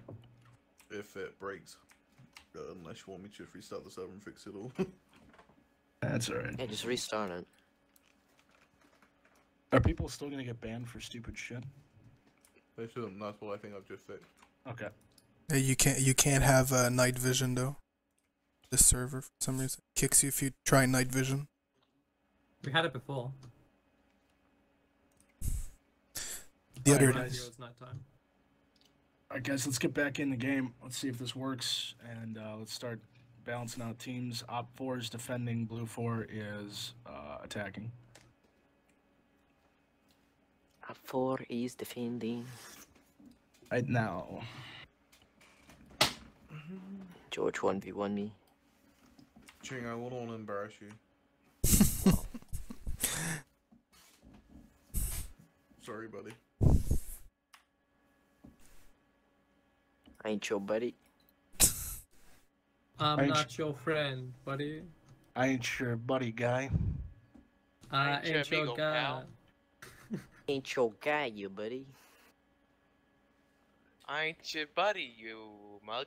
if it breaks. Uh, unless you want me to just restart the server and fix it all. That's alright. Yeah, just restart it. Are people still gonna get banned for stupid shit? they shouldn't. That's what I think I've just fixed. Okay. Yeah, you can't you can't have uh, night vision though. This server for some reason kicks you if you try night vision. We had it before. The other Reminds you it was nighttime. Alright, guys, let's get back in the game. Let's see if this works, and uh, let's start balancing out teams. OPFOR is defending, BLUFOR is uh, attacking. OPFOR is defending. Right now. George 1v1 me. Ching, I wouldn't want to embarrass you. Sorry, buddy. I ain't your buddy. I'm Ain't not your friend, buddy. I ain't your buddy guy. I Ain't your ain't your amigo, guy. Ain't your guy, you buddy. I ain't your buddy, you mug.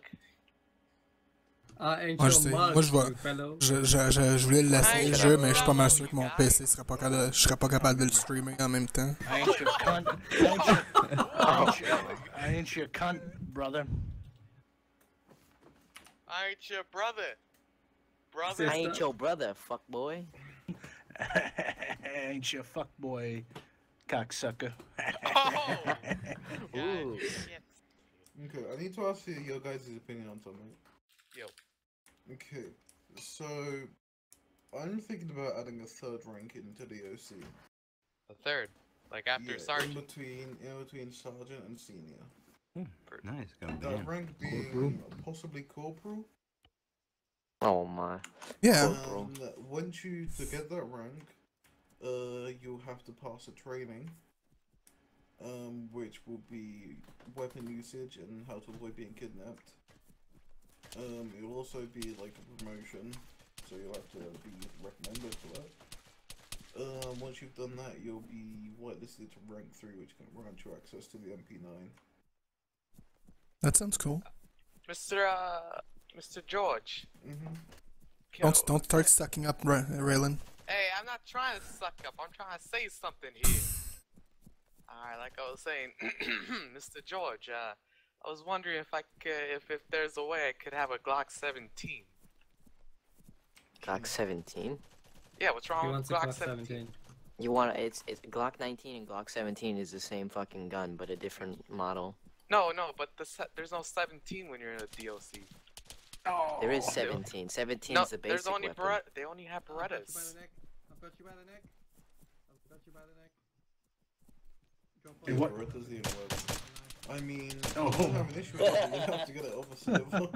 Moi your je, sais, moi, je, fellow. je, je, je, je voulais le jeu, mais je suis pas mal sûr que mon PC serait pas capable, je serais pas capable de le streamer en même temps. I ain't your cunt. Brother. I ain't your brother. Brother. I ain't your brother, fuck boy. ain't your fuckboy, cocksucker. Oh! Ooh. Okay, I need to ask you your guys' opinion on something. Yo. Okay, so I'm thinking about adding a third rank into the OC. The third. Like after yeah, in sergeant. between, in between sergeant and senior. Nice, going That down. rank being possibly corporal. Oh my. Yeah. Um, once you to get that rank, uh, you'll have to pass a training. Um, which will be weapon usage and how to avoid being kidnapped. Um, it will also be like a promotion, so you'll have to be recommended for that. Um, once you've done that, you'll be whitelisted to rank three, which can grant you access to the MP9. That sounds cool. Mr. Uh, Mr. George. Mm-hmm. Don't don't start sucking up, Ra- Raylan. Hey, I'm not trying to suck up. I'm trying to say something here. Alright, like I was saying, Mr. George, uh, I was wondering if I could, if, if there's a way I could have a Glock 17. Glock 17. Yeah, what's He wrong with wants a Glock Glock 17? 17. You want it's it's Glock 19 and Glock 17 is the same fucking gun, but a different model. No, no, but the se- there's no 17 when you're in a DOC. There is 17. 17 No, is the basic there's only weapon. Beret- they only have I've got you by Berettas. the neck. I've got you by the neck. I've got you by the neck. Jump Hey, what? Beretta's the only word. I mean, Oh. I don't have an issue with it. You have to get it off a server.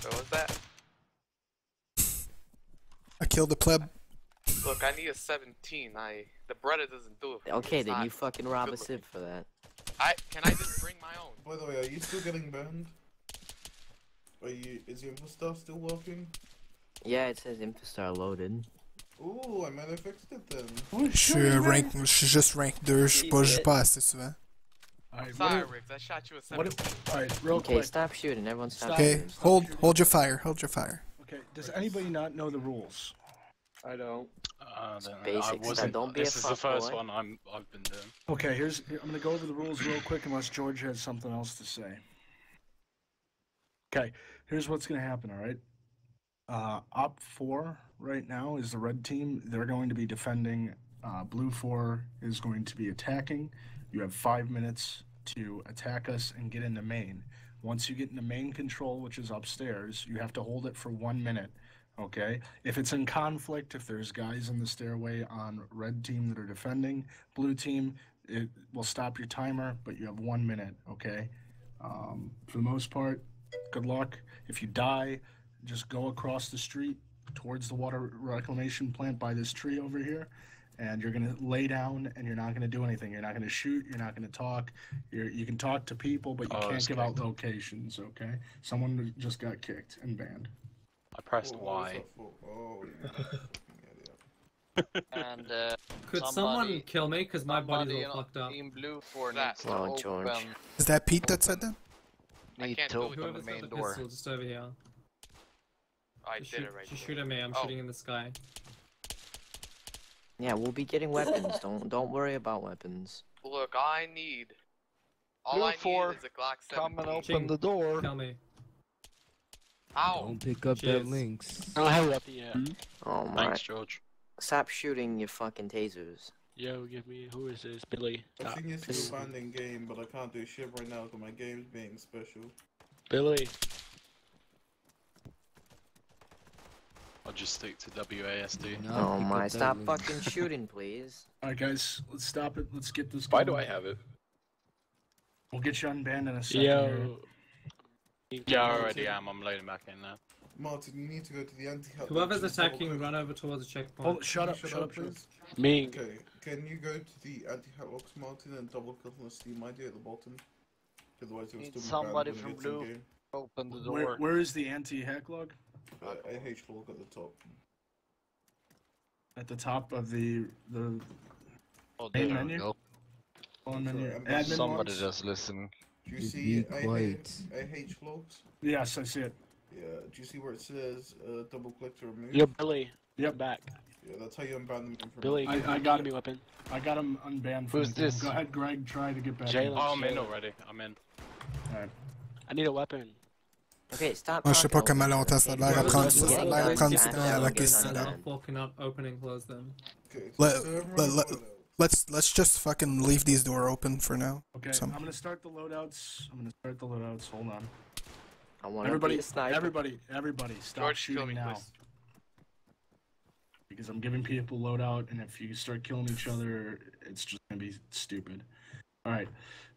So what's that? I killed the pleb. Look, I need a 17. I the brother doesn't do it. Okay, It's then you fucking rob a good civ for that. I can I just bring my own? By the way, are you still getting banned? Are you? Is your stuff still working? Yeah, it says infiSTAR loaded. Ooh, I might have fixed it then. Je suis rank, je suis juste rank 2, je suis pas, je joue pas assez souvent. Alright, Sorry, what if- I shot you a what 17. if- Alright, real Okay, quick. stop shooting. Everyone stop, Okay, shooting. hold hold your fire, hold your fire. Okay, does anybody not know the rules? I don't. Uh, then I wasn't. don't be a this is the first fuckboy. one I'm I've been doing. Okay, here's here- I'm gonna go over the rules real quick unless George has something else to say. Okay, here's what's gonna happen, alright? Uh OPFOR right now is the red team. They're going to be defending. Uh BLUFOR is going to be attacking. You have five minutes to attack us and get into the main. Once you get into main control, which is upstairs, you have to hold it for one minute. Okay. If it's in conflict, if there's guys in the stairway on red team that are defending, blue team, it will stop your timer, but you have one minute. Okay. Um, for the most part, good luck. If you die, just go across the street towards the water reclamation plant by this tree over here. And you're gonna lay down, and you're not gonna do anything. You're not gonna shoot. You're not gonna talk. You're, you can talk to people, but you Oh, can't it's give out locations. Okay? Someone just got kicked and banned. I pressed What was Y. Oh, yeah. And uh, Could somebody, someone kill me? Because my body's all fucked up. In BLUFOR That- needs Oh, open. George. Is that Pete that said that? I Need can't to do open the Whoever's main the door. pistol, just over here. I Just did shoot, it right just there. shoot at me. I'm Oh. shooting in the sky. Yeah, we'll be getting weapons. don't don't worry about weapons. Look, all I need. All Blue I four, need is a Glock Come and open Ching. the door. Kill me. Ow! Don't pick up Cheers. that links. I don't have a weapon yet. Oh my! Thanks, George. Stop shooting your fucking tasers. Yo, give me. Who is this? Billy. I Ah, think it's This- still banned in game, but I can't do shit right now because my game's being special. Billy. I'll just stick to WASD. No, Oh my! Stop link. fucking shooting, please. All right, guys, let's stop it. Let's get this. Why do. I have it? We'll get you unbanned in a second. here. Yo. Yeah, I already am. I'm loading back in now. Martin, you need to go to the anti Whoever's attacking, run over towards the checkpoint. Hold, shut up, Shut shut up, up, please. Me. Okay, can you go to the anti-hack logs, Martin, and double click on the Steam ID at the bottom? Otherwise, you'll Need still be somebody from it gets in blue. Open the Where, door. where is the anti-hack log? Uh, AH log at the top. At the top of the the Oh, main menu. we go. On menu. Sorry, Admin Somebody logs? just listen. Do you Be see. AH, AH logs? Yes, I see it. Yeah, do you see where it says uh, double click to remove? Yo, Billy. Yep. Back. Yeah, that's how you unban them from Billy, I- I got give it. me weapon. I got him unbanned from Who's this? Go ahead, Greg. Try to get back. Jalen. Oh, I'm in already. I'm in. Alright. I need a weapon. Okay, stop. Moi, je sais pas talking comment over longtemps each ça a other, l'air à okay? prendre ça. Ça a l'air à prendre du and temps avant don't qu'ils get se unbanned. donnent. Not fucking up, opening, close them. Okay, Let, so everyone let, has let, loadout. let's let's just fucking leave these door open for now. Okay, Some- I'm gonna start the loadouts. I'm gonna start the loadouts. Hold on. I want Everybody, be a sniper. everybody, everybody, stop George, shooting me, now. please. Because I'm giving people loadout, and if you start killing each other, it's just gonna be stupid. All right,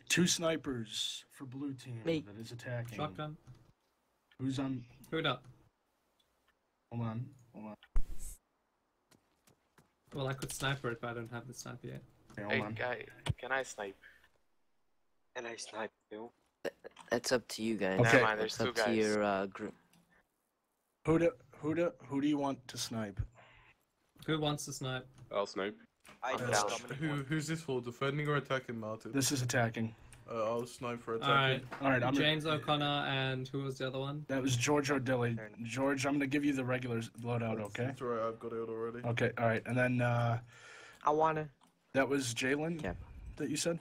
two snipers for blue team Me. that is attacking. Shotgun. Who's on? Who'd up? Hold on, hold on. Well, I could sniper it, but I don't have the sniper yet. Okay, hold Hey, on. guy, can I snipe? And I snipe you. That's up to you guys. Okay. Never mind, there's That's two up to your uh, group. Who do who do who do you want to snipe? Who wants to snipe? I'll snipe. I Uh, who, who's this for? Defending or attacking, Martin? This is attacking. Uh, I'll snipe for attacking. Alright. All right, I'm gonna, James O'Connor and who was the other one? that was George O'Dilly. George, I'm gonna give you the regular loadout, okay? That's alright, I've got it already. Okay, all right, and then uh, I wanna. that was Jalen Yep. that you said.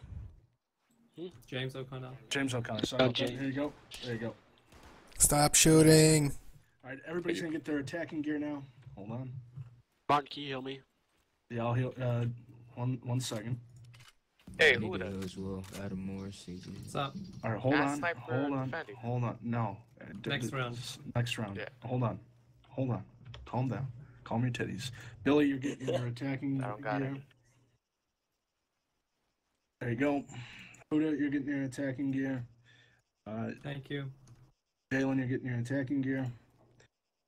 James O'Connor. James O'Connor. Sorry about that. James. Here you go. There you go. Stop shooting. All right, everybody's gonna get their attacking gear now. Hold on. Martin, can you heal me? Yeah, I'll heal. Uh, one one second. Hey, I who to the? heal as well. Adam Morris, CG. What's up? All right, hold Mass on. Hold on. defending. Hold on. No. Uh, Next round. Next round. Yeah. Hold on. Hold on. Calm down. Calm your titties. Billy, you're getting your attacking gear. I don't got gear. it. There you go. Huda, you're getting your attacking gear. Uh, Thank you. Jalen, you're getting your attacking gear.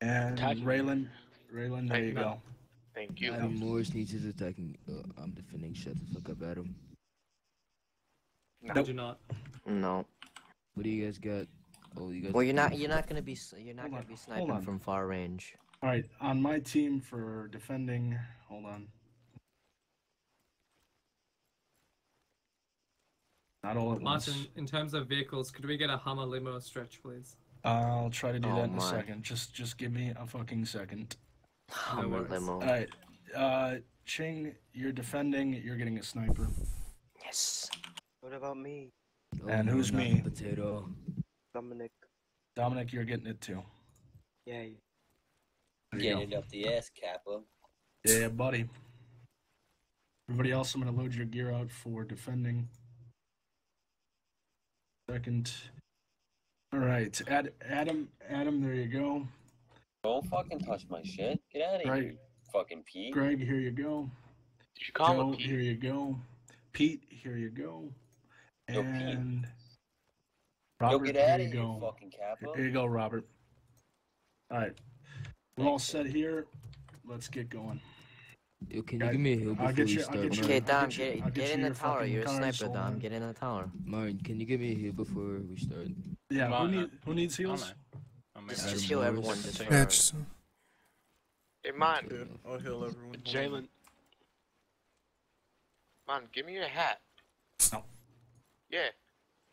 And Attacking Raylan, Raylan, there you you. go. Thank you. Adam Morris needs his attacking. Uh, I'm defending. Shut the fuck up, Adam. I do not. No. What do you guys got? Oh, you guys. Well, you're not. You're not gonna be. You're not Hold gonna on, be sniping from far range. All right, on my team for defending, hold on. Not all at once. Martin, in terms of vehicles, could we get a Hummer limo stretch, please? I'll try to do Oh that in a second. Just, just give me a fucking second. Hummer worries. limo. All right, uh, Ching, you're defending. You're getting a sniper. Yes. What about me? Oh, and who's me? Potato. Dominic. Dominic, you're getting it too. Yay. There. Getting it up the ass, Kappa. Yeah, buddy. Everybody else, I'm gonna load your gear out for defending. Second. All right, Ad- Adam. Adam, there you go. Don't fucking touch my shit. Get out of here, Right. you fucking Pete. Greg, here you go. Did you call Joe, him Pete? here you go. Pete, here you go. Yo, Pete. And Yo, Robert, get here out you of here, go. fucking Kappa. Here you go, Robert. All right, we're all set here. Let's get going. Yo, can Guy- you give me a heal before get we you- start? get Okay, Dom, get get, get get in the tower. You're a sniper, sold, Dom. Get in the tower. Martin, can you give me a heal before we start? Yeah, who, on, need, who needs heals? Just, Adam just heal everyone. Just Yeah, for- just, Hey, man, Dude, I'll heal everyone. Jalen. man, give me your hat. No. Yeah.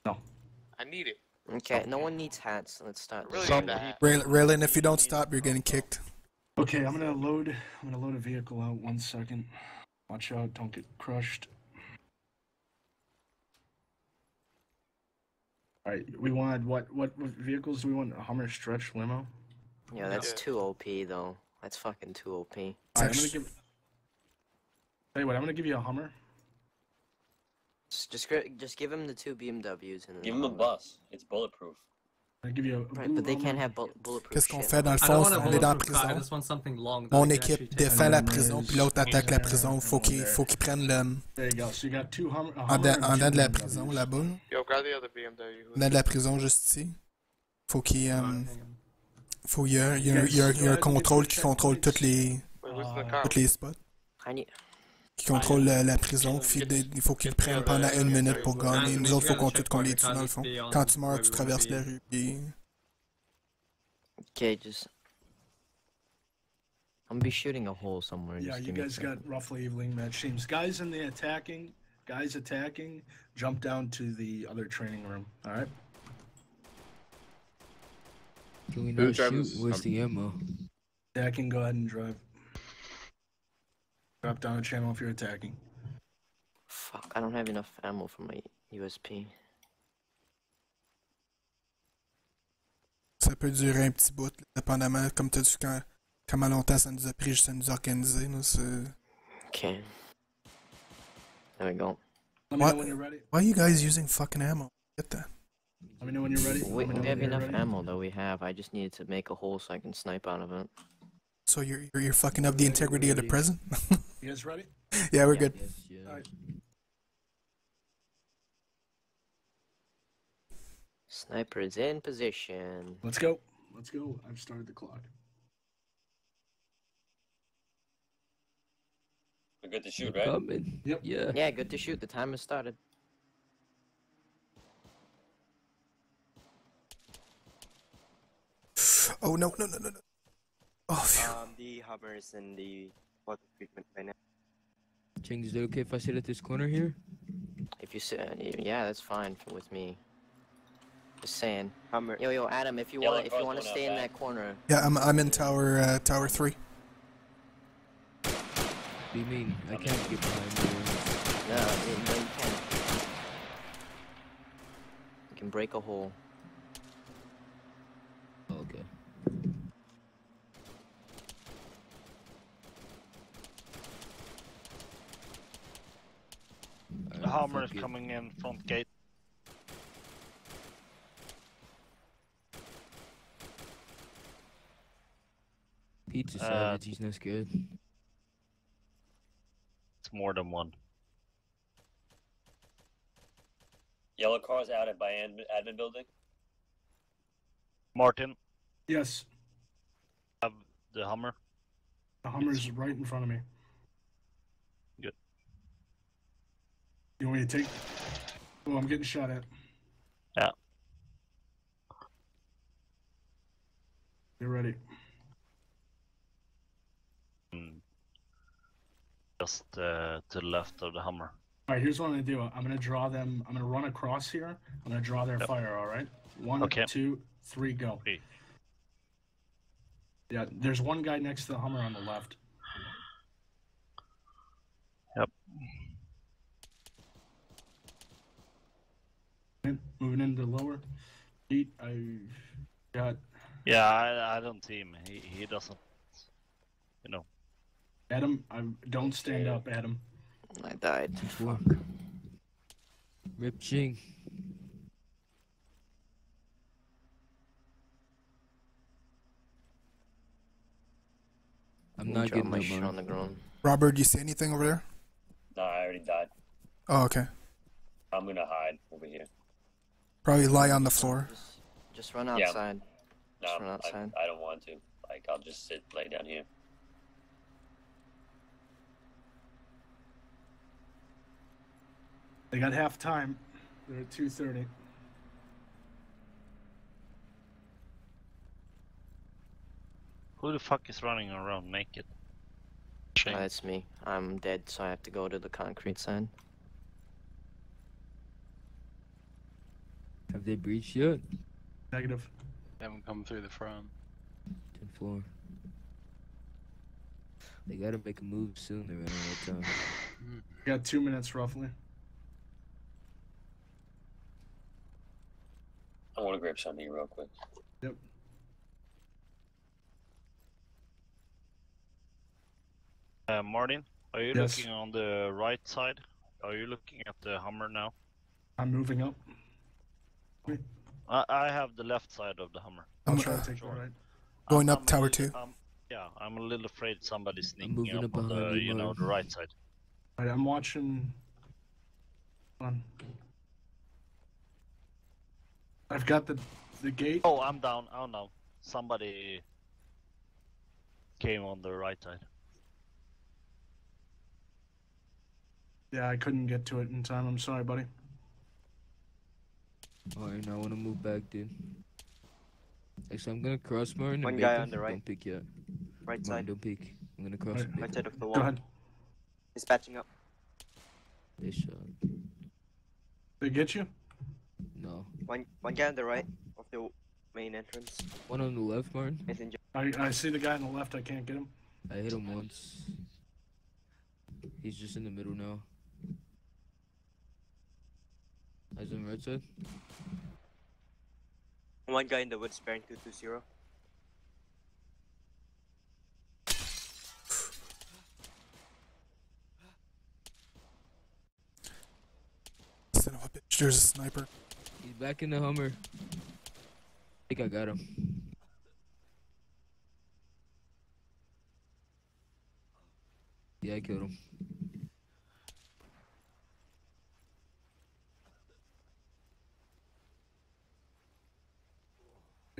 No. I need it. Okay, no one needs hats. Let's start. I really Some need that hat. Raylan, if you don't stop, you're getting kicked. Okay, I'm gonna load. I'm gonna load a vehicle out. One second. Watch out! Don't get crushed. All right, we wanted what? What, what vehicles do we want? A Hummer stretch limo. Yeah, that's Yeah. too OP though. That's fucking too OP. All right, I'm gonna give. Tell you what, I'm gonna give you a Hummer. Just, just, gi- just give him the two BMWs and. then Give him a I'll- bus. It's bulletproof. I give you a. Right, blue but they Hummer. can't have bull- bulletproof Qu'est-ce qu'on shit. fait dans le I fond? don't want a On est dans la bulletproof car, I prison. just want something long that Mon I can équipe actually take défend on. la prison, puis l'autre attaque la there, prison. Faut and qu'il there. faut qu'il prenne le. There you go. So you got two Hummer. A En Hummer dedans and en two dedans de la BMWs. prison, là-bas. là. Yo, grab the other BMW. En dedans de la prison, juste ici. Faut qu'il. euh, Hang on. faut il y a, il y a, il y a, il y a un contrôle qui contrôle toutes les, Wait, who's in the Uh, car? toutes les spots. Qui contrôle la, la prison. Il faut qu'ils prennent pendant une minute pour gagner. Nous autres, faut qu'on tout qu'on les tue dans le fond. Quand tu meurs, tu traverses la rue. Puis. Okay, just. I'm gonna be shooting a hole somewhere. Yeah, just you guys got roughly evening match teams. Guys in the attacking, guys attacking, jump down to the other training room. All right. Can we Who not shoot? Where's the ammo? Attacking, go ahead and drive. Drop down the channel if you're attacking. Fuck, I don't have enough ammo for my USP. Ça peut durer un petit bout, là, dépendamment, comme tu as dit, quand, comment longtemps ça nous a pris juste à nous organiser. Là, c'est- Okay. There we go. Let me What? know when you're ready. Why are you guys using fucking ammo? Get that. Let me know when you're ready. We, Let me know we have when you're enough ready. ammo though. We have. I just needed to make a hole so I can snipe out of it. So you're, you're, you're fucking up the integrity of the present. You guys ready? yeah, we're Yeah. good. Yes, yeah. All right. Sniper is in position. Let's go. Let's go. I've started the clock. We're good to shoot, We're right? coming. Yep. Yeah. Yeah, good to shoot. The time has started. Oh, no, no, no, no, no. Oh, phew. Um, the Hummers and the water treatment by now. Ching, is it okay if I sit at this corner here? If you say, yeah, that's fine with me. Just saying. Hummer. Yo, yo, Adam, if you Yellow want, if you want to stay in outside. that corner, Yeah, I'm, I'm in tower, uh, tower three. What do you mean? I can't get behind you. no, no, you can't. You can break a hole. Oh, okay. The Alright, Hummer is coming in front gate. Pizza Uh, savage, he's not scared. It's more than one. Yellow car's out at by admin, admin building. Martin, Yes. have the Hummer. The Hummer's right in front of me. You want me to take? Oh, I'm getting shot at. Yeah. Get ready. Just uh, to the left of the Hummer. All right, here's what I'm gonna do. I'm gonna draw them. I'm gonna run across here. I'm gonna draw their Yep. fire. All right. One, Okay. two, three, go. Three. Yeah, there's one guy next to the Hummer on the left. Yep. In- Moving into lower. Eight. I got Yeah, I, I don't see him. He he doesn't. You know. Adam. I don't stand up, Adam. I died. Fuck. Rip Ching. I'm Let me not drop getting my up, shit on the ground. Robert, do you see anything over there? No, I already died. Oh, okay. I'm gonna hide over here. Probably lie on the floor. Just, just run Yeah. outside. No, Just run I, outside. I don't want to. Like I'll just sit lay down here. They got half time. They're at two thirty. Who the fuck is running around naked? Uh, it's me. I'm dead, so I have to go to the concrete side. Have they breached yet? Negative. They haven't come through the front. 10 floor. They gotta make a move soon. They're running out of time. Got two minutes roughly. I want to grab something real quick. Yep. Uh, Martin, are you Yes. looking on the right side? Are you looking at the Hummer now? I'm moving up. I, I have the left side of the Hummer. I'll I'm try uh, to take the right. going I'm up a tower little- two. um, yeah, I'm a little afraid somebody's sneaking moving up up on the, behind you, you know, the right side. Alright, I'm watching. Hold on. I've got the the gate. Oh, I'm down. Oh no, somebody came on the right side. Yeah, I couldn't get to it in time. I'm sorry, buddy. Alright, now I wanna move back, dude. Actually, I'm gonna cross Martin. One and guy on the right. Don't peek yet. Right Martin, side. don't peek. I'm gonna cross Right- Right side of the Go wall. ahead. He's patching up. They shot. They get you? No. One one guy on the right of the main entrance. One on the left, Martin. I, I see the guy on the left. I can't get him. I hit him once. He's just in the middle now. Eyes on the right side. One guy in the woods bearing 220. Son of a bitch, there's a sniper. He's back in the Hummer. I think I got him. Yeah, I killed him.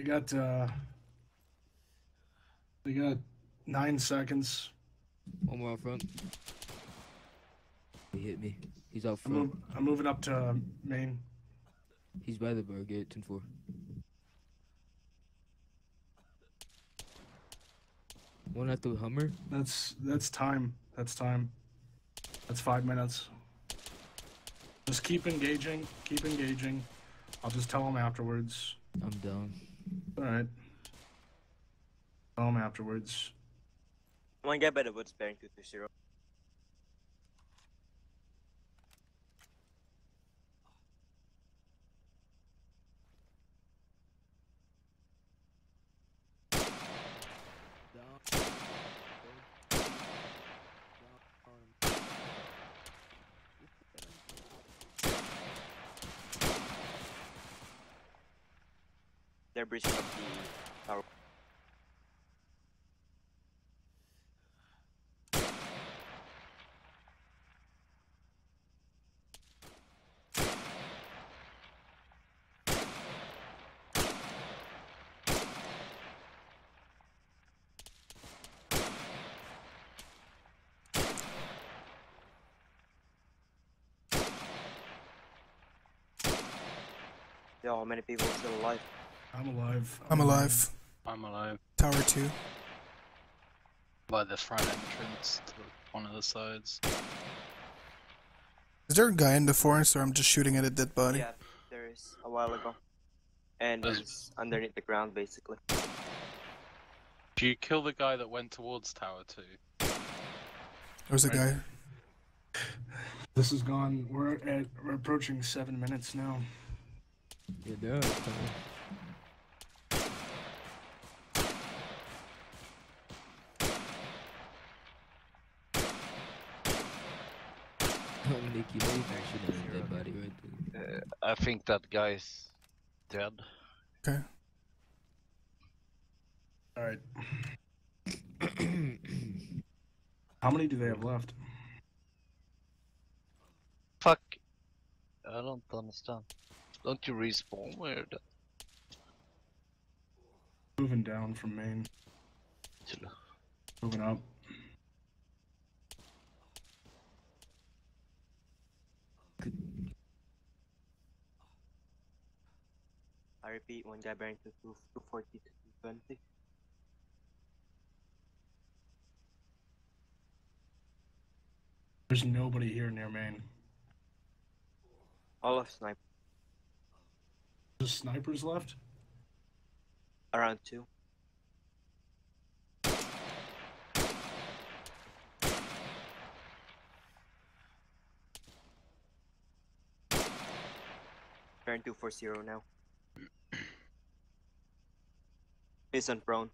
They got uh. They got nine seconds. One more out front. He hit me. He's out I'm, front. I'm moving up to uh, main. He's by the bar gate, 10 4. One at the Hummer. That's that's time. That's time. That's five minutes. Just keep engaging. Keep engaging. I'll just tell them afterwards. I'm down. All right. Tell them um, afterwards. One guy by the woods bearing 220. They're breaching up the tower. Yo, how many people are still alive? I'm alive. I'm alive. I'm alive. Tower two. By the front entrance to one of the sides. Is there a guy in the forest, or I'm just shooting at a dead body? Yeah, there is a while ago. And There's- he's underneath the ground basically. Do you kill the guy that went towards Tower 2? There's a guy. This is gone. We're at we're approaching seven minutes now. Yeah, they're out of time. Oh, you know you actually have dead body right there. Uh, I think that guy's dead. Okay. All right. How many do they have left? Fuck. I don't understand. Don't you respawn where the... Moving down from main. Moving up. I repeat, one guy bearing to 240 to 220. There's nobody here near main. All of sniper. There's snipers left? Around two. Bearing 240 now. He's on prone.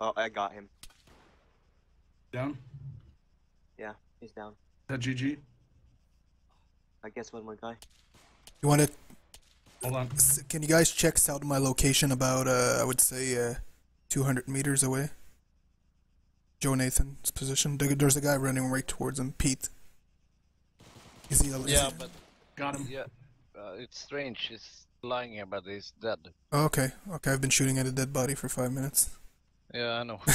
Oh, I got him. Down? Yeah, he's down. Is that GG? I guess one more guy. You want to? Hold on. Can you guys check out my location about, uh, I would say, uh, 200 meters away? Joe Nathan's position. There's a guy running right towards him. Pete. Is he? Is Yeah, he- but got him. Yeah, uh, it's strange. He's lying here, but he's dead. Oh, okay. Okay. I've been shooting at a dead body for five minutes. Yeah, I know.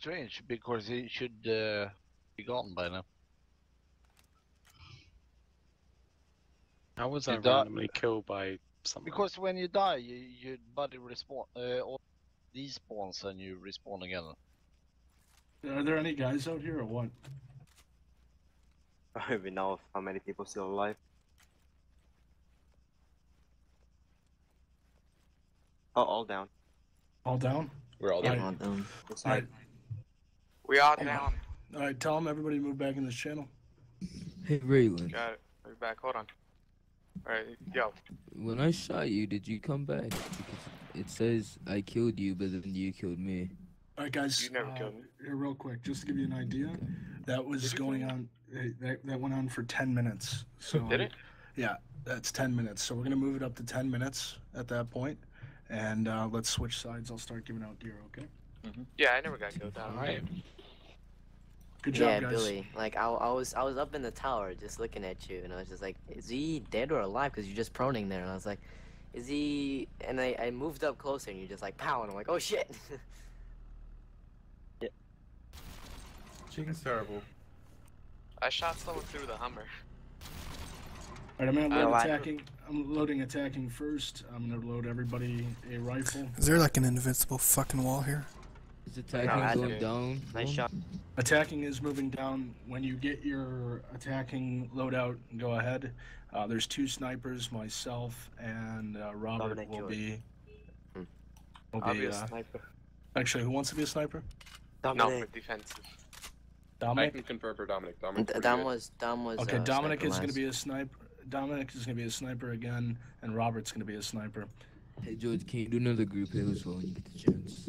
strange because he should uh, be gone by now. How was You I di- randomly killed by someone? Because when you die, you, your body respawn, uh, or despawns and you respawn again. Are there any guys out here or what? I don't even know how many people still alive. Oh, all down. All down? We're all Alright. down. All down. Alright. We are down. Alright, tell them everybody move back in this channel. Hey Raylan, Got it. We're back. Hold on. Alright, yo. when I shot you, did you come back? Because it says I killed you, but then you killed me. Alright, guys. You never uh, killed me. Here, real quick, just to give you an idea, that was going on. uh, That, that went on for 10 minutes. So Did it? Yeah, that's 10 minutes. So we're gonna move it up to 10 minutes at that point, and uh, let's switch sides. I'll start giving out gear. Okay. Yeah, I never got killed down. Alright. Good job, yeah, guys. Billy. Like I, I was, I was up in the tower just looking at you, and I was just like, "Is he dead or alive?" Because you're just proning there, and I was like, "Is he?" And I, I moved up closer, and you're just like, "Pow!" And I'm like, "Oh shit!" yeah. Chicken's terrible. I shot someone through the Hummer. Alright, I'm gonna load I- attacking. I'm loading attacking first. I'm gonna load everybody a rifle. Is there like an invincible fucking wall here? Is attacking going down? Nice shot. Attacking is moving down. When you get your attacking loadout, go ahead. Uh, there's two snipers, myself and uh, Robert Dominic will George. be. Will I'll be, be a uh, sniper. Actually, who wants to be a sniper? Dominic. No, for defensive. Dominic. I can confirm for Dominic. Dominic. D- Dom was, Dom was. Okay, uh, Dominic is going to be a sniper. Dominic is going to be a sniper again, and Robert's going to be a sniper. Hey George, can you do another group hit as well when you get the chance?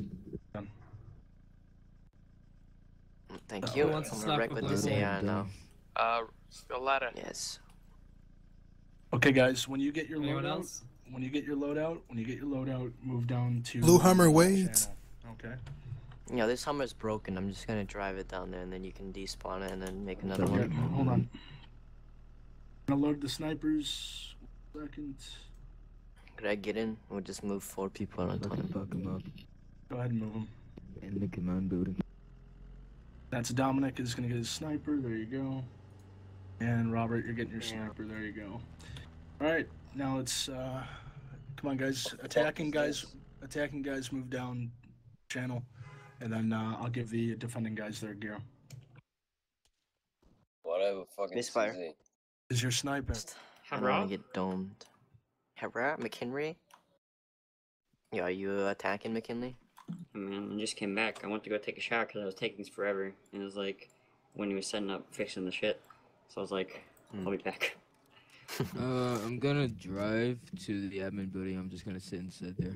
Thank Uh, you. who I'm gonna wreck with with this the- AR now. Uh, Skeletta. Yes. Okay, guys, when you get your Anyone loadout, else? when you get your loadout, when you get your loadout, move down to Blue Hummer the waits. Okay. Yeah, this Hummer's broken. I'm just gonna drive it down there, and then you can despawn it, and then make another Okay, one. hold on. I'm gonna load the snipers. Second. Could I get in? We'll just move four people at a time. Fuck him up. Go ahead and move them. In the command building. That's Dominic is gonna get his sniper. There you go. And Robert, you're getting your Yeah. sniper. There you go. All right, now let's. uh Come on, guys. Attacking guys. Attacking guys, move down channel, and then uh, I'll give the defending guys their gear. Whatever fucking Misfire. CZ. Is your sniper? I don't wanna get domed. Hera? McKinley? Yeah, are you attacking McKinley? Man, I just came back. I went to go take a shower because I was taking this forever. And it was like when he was setting up, fixing the shit. So I was like, I'll be back. uh, I'm gonna drive to the admin building. I'm just gonna sit inside there.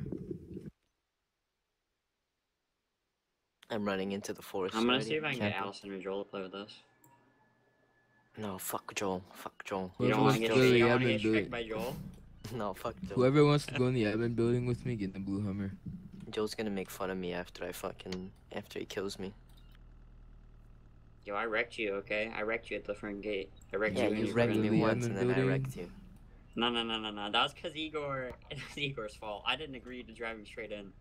I'm running into the forest. I'm gonna see if I can get camping. Allison or Joel to play with us. No, fuck Joel. Fuck Joel. You don't Whoever want wants to to get, go to you the don't wanna admin get building. by Joel? No, fuck Joel. Whoever wants to go in the admin building with me, get the blue Hummer. Joel's gonna make fun of me after I fucking after he kills me. Yo, I wrecked you, okay? I wrecked you at the front gate. I wrecked Yeah, you. and you wrecked me once and then I wrecked you. No, no, no, no, no. That was because Igor. It was Igor's fault. I didn't agree to driving straight in.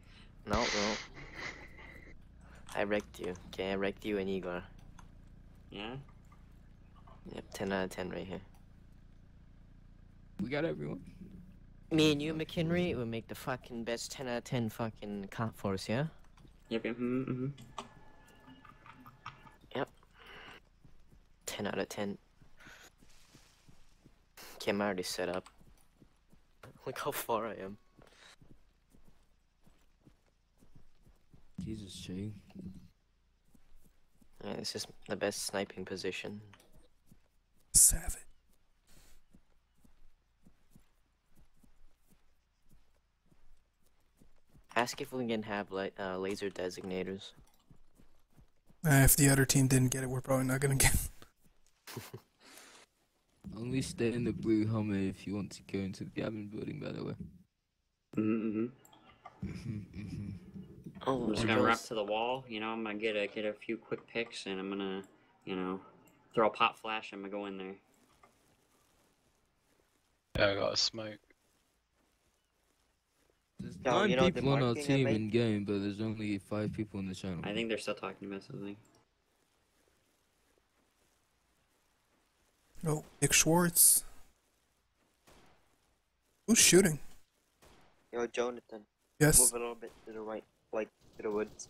No, no. I wrecked you. Okay, I wrecked you and Igor. Yeah. Yep, 10 out of 10 right here. We got everyone. Me and you, McHenry, will make the fucking best 10 out of 10 fucking comp force, yeah? Yep. Yep. Mm-hmm, mm-hmm. Yep. 10 out of 10. Okay, I'm already set up. Look how far I am. Jesus, Jay. Yeah, this is the best sniping position. Savage. Ask if we can have like uh, laser designators. Uh, if the other team didn't get it, we're probably not gonna get. Only stay in the blue Hummer if you want to go into the cabin building, by the way. Mm-hmm. mm-hmm. Oh, I'm just gonna wrap those- to the wall. You know, I'm gonna get a get a few quick picks, and I'm gonna, you know, throw a pop flash. I'm gonna go in there. Yeah, I got a smoke. There's Yo, nine you know people on our team in game, but there's only five people in the channel. I think they're still talking about something. Oh, Nick Schwartz. Who's shooting? Yo, Jonathan. Yes. Move a little bit to the right, like to the woods.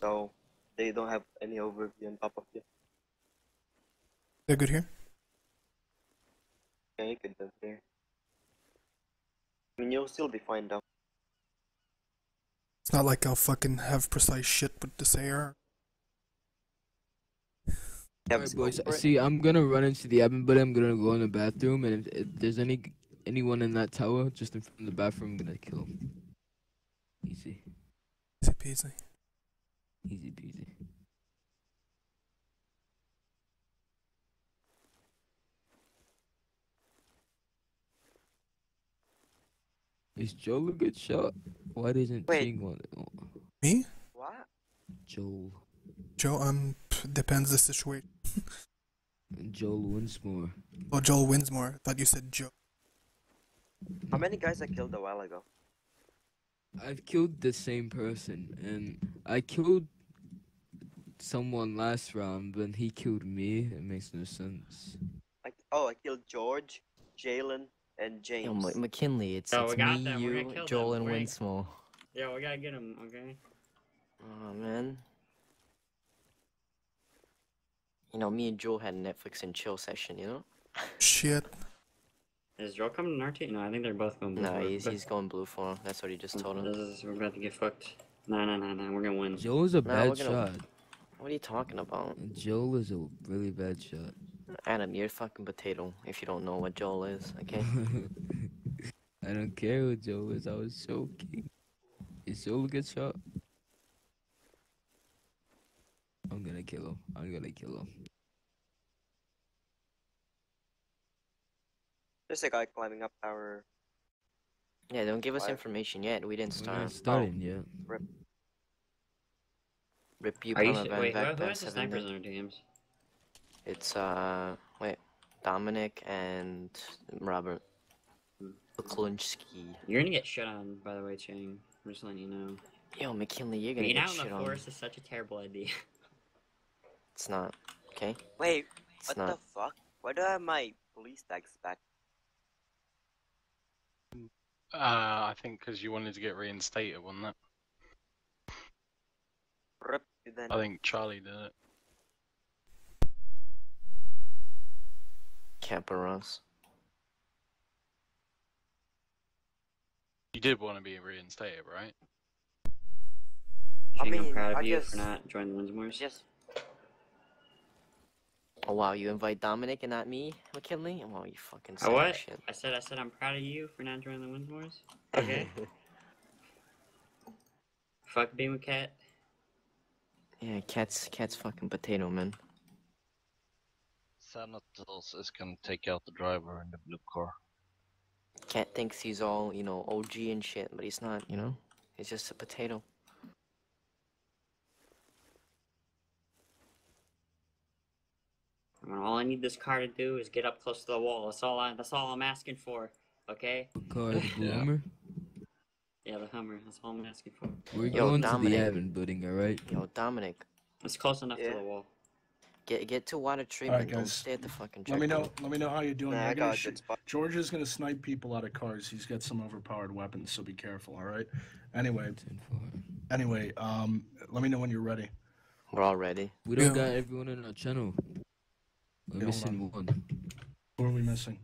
So they don't have any overview on top of you. They're good here. Yeah, you could live there. I mean, you'll still be fine though. It's not like I'll fucking have precise shit with this AR. Alright, boys. See, I'm gonna run into the admin, but I'm gonna go in the bathroom, and if, if there's any anyone in that tower just in front of the bathroom, I'm gonna kill him. Easy, Easy peasy. easy peasy. Is Joel a good shot? Why doesn't Wait. Ting want it? Oh, Me? What? Joel. Joe, um, depends the situation. Joel Winsmore. Oh, Joel Winsmore. I thought you said Joe. How many guys I killed a while ago? I've killed the same person, and I killed someone last round, but he killed me. It makes no sense. I, oh, I killed George, Jalen, and James. Yo, M- McKinley, it's, Oh, it's me, them. You, kill Joel, them. and We're- Yeah, we gotta get him. Okay. Oh man. You know, me and Joel had a Netflix and chill session. You know. Shit. Is Joel coming to our team? No, I think they're both going. blue No, for he's But he's going blue for him. That's what he just told him. This is, we're about to get fucked. No, no, no, no. We're gonna win. Joel's a Nah, bad gonna- shot. What are you talking about? Joel is a really bad shot. Adam, you're a fucking potato if you don't know what Joel is. Okay. I don't care what Joel is. I was joking. Is Joel a good shot? I'm gonna kill him. I'm gonna kill him. There's a guy climbing up our. yeah, don't give us Five. information yet. We didn't start. We're start. not starting oh. yet. Rip. Rip you, Are you Palmer Van wait? Vac Who, who Van the Seven snipers Day. our teams? It's uh, wait, Dominic and Robert. Klunski. You're gonna get shit on, by the way, Chang. I'm just letting you know. Yo, McKinley, you're gonna Being get out in shit the on. forest is such a terrible idea. It's not. Okay. Wait, It's what not. the fuck? Why do I have my police tags back? Uh, I think because you wanted to get reinstated, wasn't it? Rip you then. I think Charlie did it. Caparos. You did want to be reinstated, right? I Chang, I'm mean, proud of I you just- for not joining the Windsmores. Yes. Oh wow, you invite Dominic and not me, McKinley? Oh, wow, you fucking I sack what? shit. I said I said I'm proud of you for not joining the Windsmores. Okay. Fuck being with Cat. yeah, cat's cat's fucking potato, man. Thanatos is gonna take out the driver in the blue car. Cat thinks he's all, you know, OG and shit, but he's not, you know? He's just a potato. I mean, all I need this car to do is get up close to the wall. That's all I. That's all I'm asking for. okay? Car, the Yeah. Hummer. Yeah, the Hummer. That's all I'm asking for. We're Yo, going to Dominic. the admin building, alright? Yo, Dominic. It's close enough Yeah. to the wall. Get get to water treatment. Don't guys. stay at the fucking Let me know. checkpoint. Let me know how you're doing. Nah, I gonna got a shoot- good spot. George is gonna snipe people out of cars. He's got some overpowered weapons, so be careful. All right. Anyway. Anyway, um, let me know when you're ready. We're all ready. We don't Yeah. got everyone in our channel. We're Yeah, hold missing one. Who are we missing?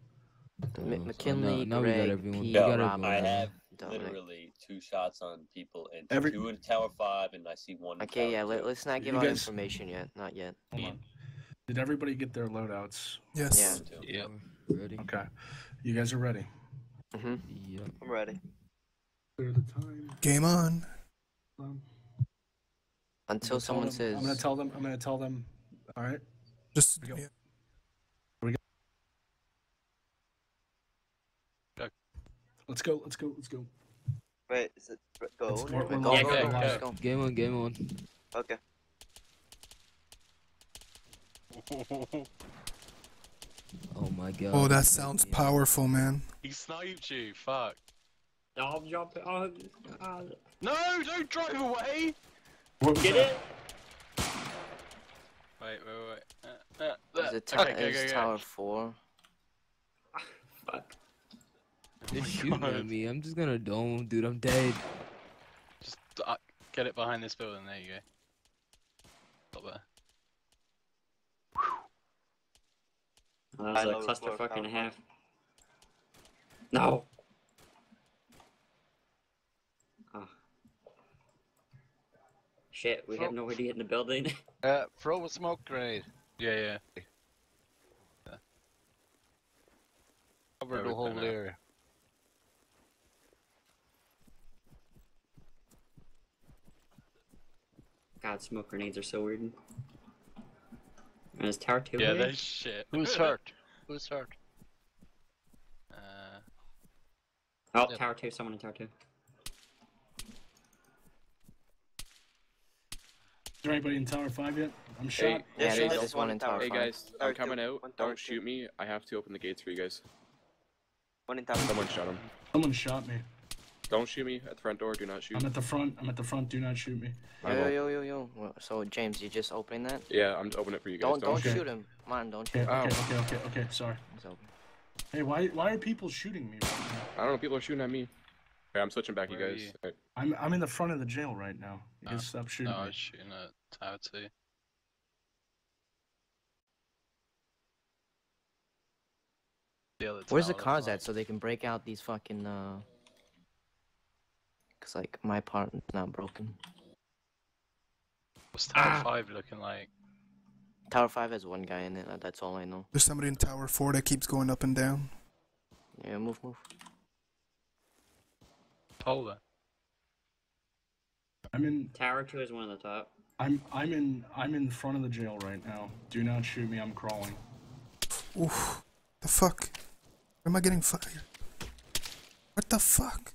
M- McKinley, now we got Greg, everyone. Pete, We got No, everyone. I have Dominic. literally two shots on people and Every- two in Tower Five, and I see one. Okay, yeah. Let, let's not You give out guys- information yet. Not yet. Hold on. Did everybody get their loadouts? Yes. Yeah. Yep. Ready? Okay. You guys are ready. Mhm. Yep. I'm ready. Clear the time. Game on. Um, Until I'm gonna tell someone them- says. I'm gonna tell them. I'm gonna tell them. All right. Just Here we go. yeah. Here we go. Go. Let's go. Let's go. Let's go. Wait, is it go? Go, go, go, let's go. Game on, game on. Okay. Oh my god. Oh, that sounds powerful, man. He sniped you. Fuck. I'll jump it. Oh, uh, No, don't drive away. What get that? it? Wait, wait, wait. Uh, uh, Is uh, it okay, go, is go, go. tower four? Fuck. They're my shooting God. at me. I'm just gonna dome, dude. I'm dead. Just uh, get it behind this building. There you go. Stop there. That I was know a it's more clusterfuck and a half. No. Oh. Shit, we have Fuck. nowhere to get in the building. Uh, throw a smoke grenade. Yeah, yeah. Cover Yeah, the whole can, area. God, smoke grenades are so weird. And is tower two Yeah, here? they're shit. Who's hurt? Who's hurt? Uh, Oh, Yep. tower two. Someone in tower two. Is there anybody in Tower Five yet? I'm shot. Hey, I'm Yeah, shot. there's just one in tower Hey guys, Tower I'm coming two, out. one Don't two. shoot me. I have to open the gates for you guys. One in tower. Someone shot him. Someone shot me. Don't shoot me at the front door. Do not shoot. I'm at the front. I'm at the front. Do not shoot me. I Yo, yo, yo, yo, yo. So James, you just opening that? Yeah, I'm opening it for you guys. Don't don't Okay. shoot him. Come on, don't shoot Okay, him. okay, okay, okay, okay. Sorry. It's open. Hey, why why are people shooting me right now? I don't know. People are shooting at me. Okay, I'm switching back, you Where are guys. you? Alright. I'm I'm in the front of the jail right now. You Oh, guys stop shooting no, I me. was shooting at tower two. Where's the tower, cars at so they can break out these fucking uh? Cause like my part is not broken. What's tower Ah. five looking like? Tower five has one guy in it. uh, That's all I know. There's somebody in Tower 4 that keeps going up and down. Yeah, move, move. Polar. I'm in Tower two is one on the top. I'm I'm in I'm in front of the jail right now. Do not shoot me. I'm crawling. Oof. The fuck? Where am I getting fired? What the fuck?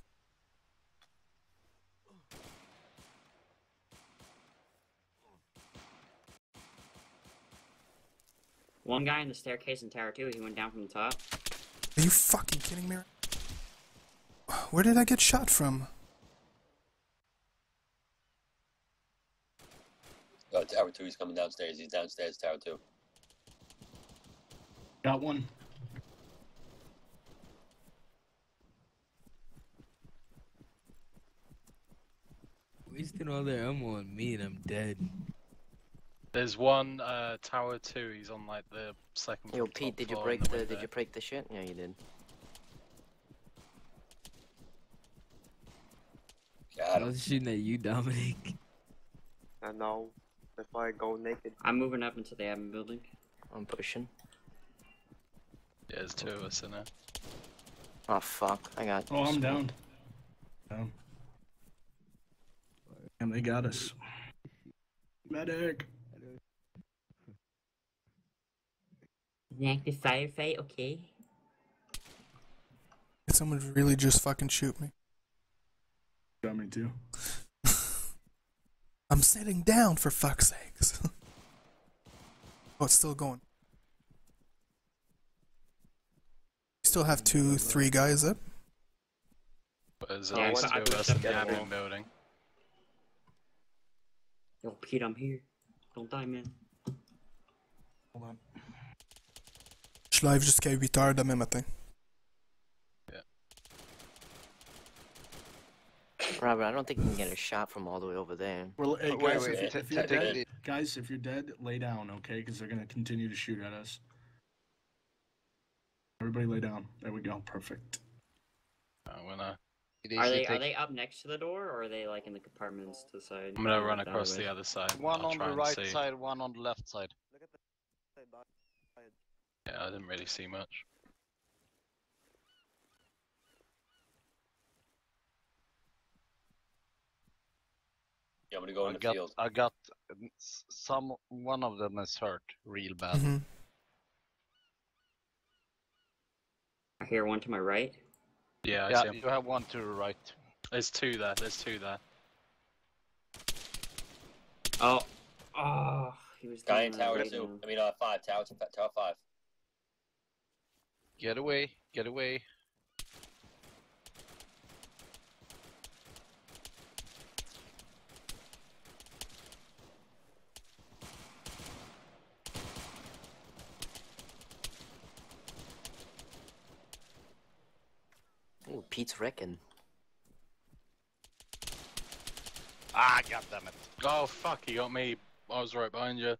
One guy in the staircase in tower two. He went down from the top. Are you fucking kidding me? Where did I get shot from? Oh, Tower Two. He's coming downstairs. He's downstairs. Tower Two. Got one. Wasting all their ammo on me and I'm dead. There's one uh, tower two. He's on like the second. Yo, Pete, did you floor break in the? Did you break the shit? Yeah, you did. I was shooting at you, Dominic. I know. If I go naked. I'm moving up into the admin building. I'm pushing. Yeah, there's two of us in there. Oh fuck! I got. Oh, I'm down. Down. And they got us. Medic. An active firefight. Okay. Did someone really just fucking shoot me? Got me too. I'm sitting down for fuck's sakes. oh, it's still going. Still have two, three guys up. But there's Yeah, at least I of us in the admin building. Yo, Pete, I'm here. Don't die, man. Hold on. Je suis live jusqu'à 8h demain matin. Robert, I don't think you can get a shot from all the way over there. Well, hey, guys, wait, if, t- if you're dead, guys, if you're dead, lay down, okay? Because they're gonna continue to shoot at us. Everybody, lay down. There we go. Perfect. I'm gonna. Are they are they up next to the door or are they like in the compartments to the side? I'm gonna run across the other side. One on the right side, one on the left side. Yeah, I didn't really see much. Yeah, I'm gonna go I in the got, field. I got some. One of them is hurt real bad. Mhm. I hear one to my right. Yeah, I Yeah, see 'em. you have one to the right. There's two there. There's two there. Oh, oh, he was Guy doing in that tower right two. I mean, uh, five. Tower, two, tower five. Get away, get away. Oh, Pete's wrecking. Ah, goddammit. Oh fuck! He got me. I was right behind you.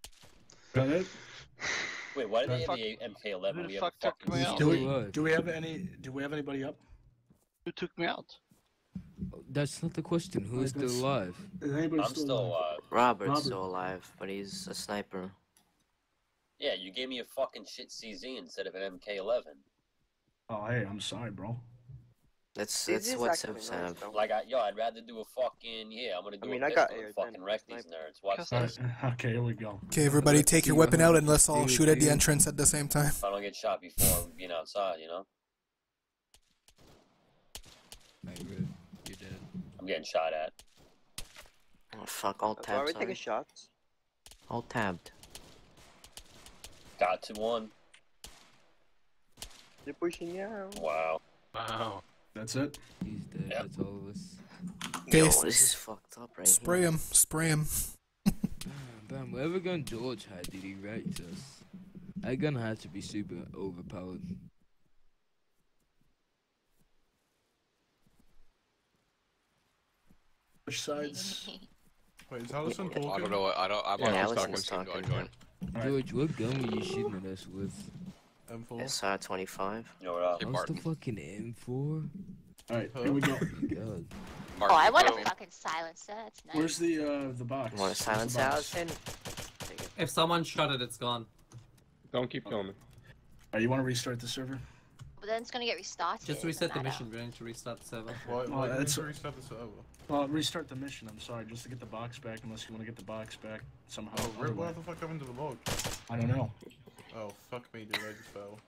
Got it? Wait, why do they Fuck. have the MK11? Who We the have fuck a took fucking me out? Do we do we have any do we have anybody up? Who took me out? That's not the question. Who is still alive? Is anybody I'm still alive. Robert's Robert. still alive, but he's a sniper. Yeah, you gave me a fucking shit CZ instead of an MK11. Oh, hey, I'm sorry, bro. That's This that's is what actually Sims nice, have. Like, I, yo, I'd rather do a fucking yeah. I'm gonna do I mean, a I got air and fucking then, wreck sniper. these nerds. Watch Cause this. Okay, here we go. Okay, everybody take your weapon out and let's all shoot at the entrance at the same time. If I don't get shot before being outside, you know, Right, you're dead. I'm getting shot at. Oh fuck! All tabbed. why we taking shots. All tabbed. Got to one. They're pushing out. Wow. Wow. That's it. He's dead. Yep. That's all of us. Okay, Yo, this is fucked up right Spray here. him, spray him. Bam, ah, bam. Whatever gun George had, did he wreck us? That gun had to be super overpowered. Which sides? Wait, is Allison talking? I don't know. I don't. I'm Yeah, not Allison was stuck. talking. George, what gun were you shooting at us with? M4. SR twenty five. You what? Hey, What's the fucking M4? Alright, here we go. God. Oh, I want a fucking silencer. That's nice. Where's the uh the box? You want to Where's the silence box? Allison? If someone shot it, it's gone. Don't keep killing me. Alright, you want to restart the server? But then it's gonna get restarted. Just reset the mission. We're going to restart the server. Why, Oh, why do that's- restart the server? Well, restart the mission. I'm sorry, just to get the box back. Unless you want to get the box back somehow. Oh, other Rip, way. what the fuck happened to the log? I don't know. Oh, fuck me, dude, I just fell.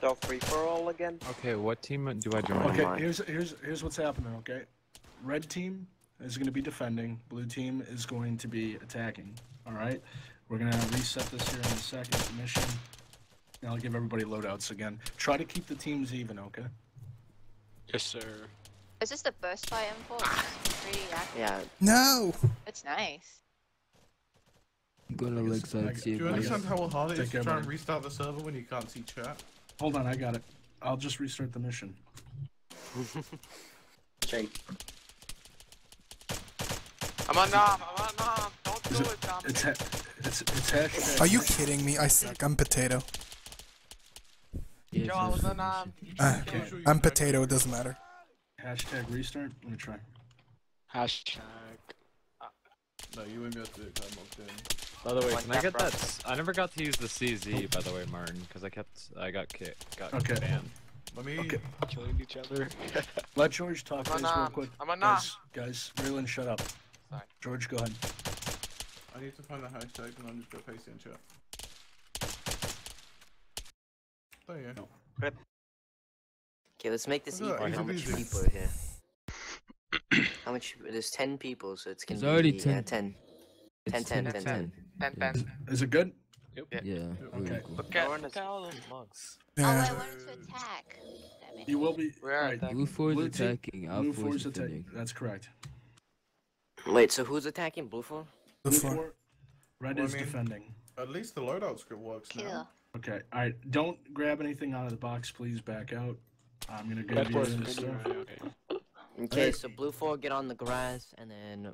So free for all again. Okay, what team do I join? Okay, here's here's here's what's happening. Okay, red team is going to be defending. Blue team is going to be attacking. All right, we're gonna reset this here in a second. Mission. And I'll give everybody loadouts again. Try to keep the teams even. Okay. Yes, sir. Is this the burst fire M4? It's pretty accurate. Yeah. No! It's nice. I'm gonna look I side got- see Do if you I understand how hard it Take is care, to try and restart the server when you can't see chat? Hold on, I got it. I'll just restart the mission. Jake. I'm on nom. I'm on nom. Don't do it- it, Dominic. It's it's it's hashtag. Are you kidding me? I suck. I'm potato. Yeah, Yo, I was just- on nom. Uh, I'm potato. It doesn't matter. Hashtag restart. Let me try. Hashtag. No, you wouldn't be able to do it 'cause I'm logged in. By the way, Like can I get bro. that? s- I never got to use the CZ, by the way, Martin, because I kept, I got kicked, got Okay. banned. Let me. Okay. Killing each other. Let George talk, I'm guys, real quick. I'm on nom. Guys, guys, Raylan, shut up. Sorry. George, go ahead. I need to find the hashtag and I'm just gonna paste it in chat. There you go. Okay, let's make this Look at equal. How much people are here? How much? There's 10 people, so it's gonna There's already be 10. Yeah, 10. 10, 10, 10, 10, 10. 10. 10 10. Is it good? Yeah. Yeah. Okay. cool. Look at, look at all those mugs. Oh, I wanted to attack. You will be. Where are alright. BLUFOR is Blue attacking. BLUFOR four is is attacking. That's correct. Wait, so who's attacking BLUFOR? Blue BLUFOR. four. Red Well, I is mean- defending. At least the loadout script works Kill. now. Okay. All right. Don't grab anything out of the box, please. Back out. I'm gonna give Red you four is this stuff. Okay, okay. Okay, so BLUFOR get on the grass, and then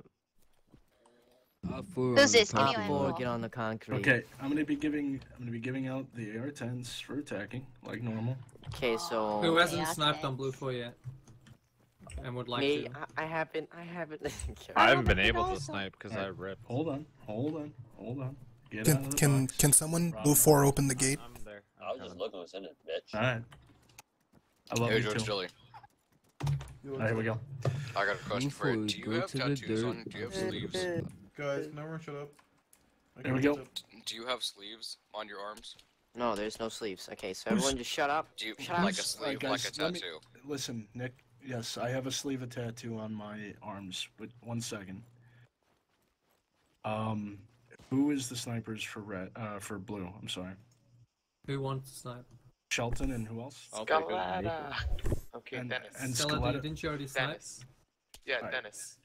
Alpha four. Who's this? Give me Top my Four get on the concrete. Okay. I'm gonna be giving. I'm gonna be giving out the AR-10s for attacking, like normal. Okay, so Who hasn't sniped on BLUFOR yet? And would like me, to. I, I haven't, I haven't. I haven't been I able to snipe because I ripped. Hold on. Hold on. Hold on. Get out Can of the can box. can someone Rob. BLUFOR open the gate? I'm there. I was just looking what's in it, bitch. All right. I love Hey, you George too. Dilly. All right, here we go. I got a question for you. Do you have go to the tattoos on? Do you have sleeves? Guys, can everyone shut up? I There we go. Do you have sleeves on your arms? No, there's no sleeves. Okay, so Who's- everyone just shut up. Do you Shut up. like a Who's- alright, sleeve, like a guys, let me- tattoo? Listen, Nick. Yes, I have a sleeve of tattoo on my arms. But one second. Um, who is the snipers for red? Uh, for blue. I'm sorry. Who wants to snipe? Shelton and who else? I'll take it. Scalada. Okay, And- Dennis. and Skeleton, Scaletta. didn't you already snipe? Dennis. Yeah, Alright. Dennis.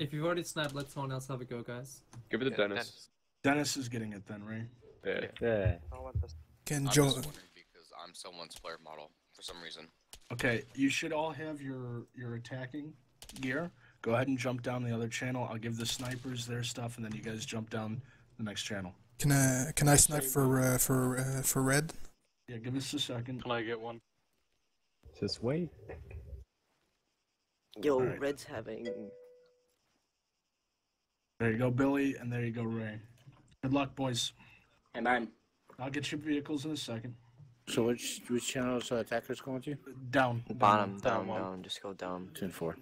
If you've already sniped, let someone else have a go, guys. Give it to Yeah, Dennis. Dennis is getting it then, right? Yeah. Yeah. Can I'm Joe? just wondering because I'm someone's player model for some reason. Okay, you should all have your your attacking gear. Go ahead and jump down the other channel. I'll give the snipers their stuff, and then you guys jump down the next channel. Can I can I snipe for uh, for uh, for red? Yeah, give us a second. Can I get one? Just wait. Yo, Alright. Red's having. There you go, Billy, and there you go, Ray. Good luck, boys. Hey, man. I'll get your vehicles in a second. So which which channels uh, attackers going to? Down. Bottom, Down down, one. down. Just go down. Two and four.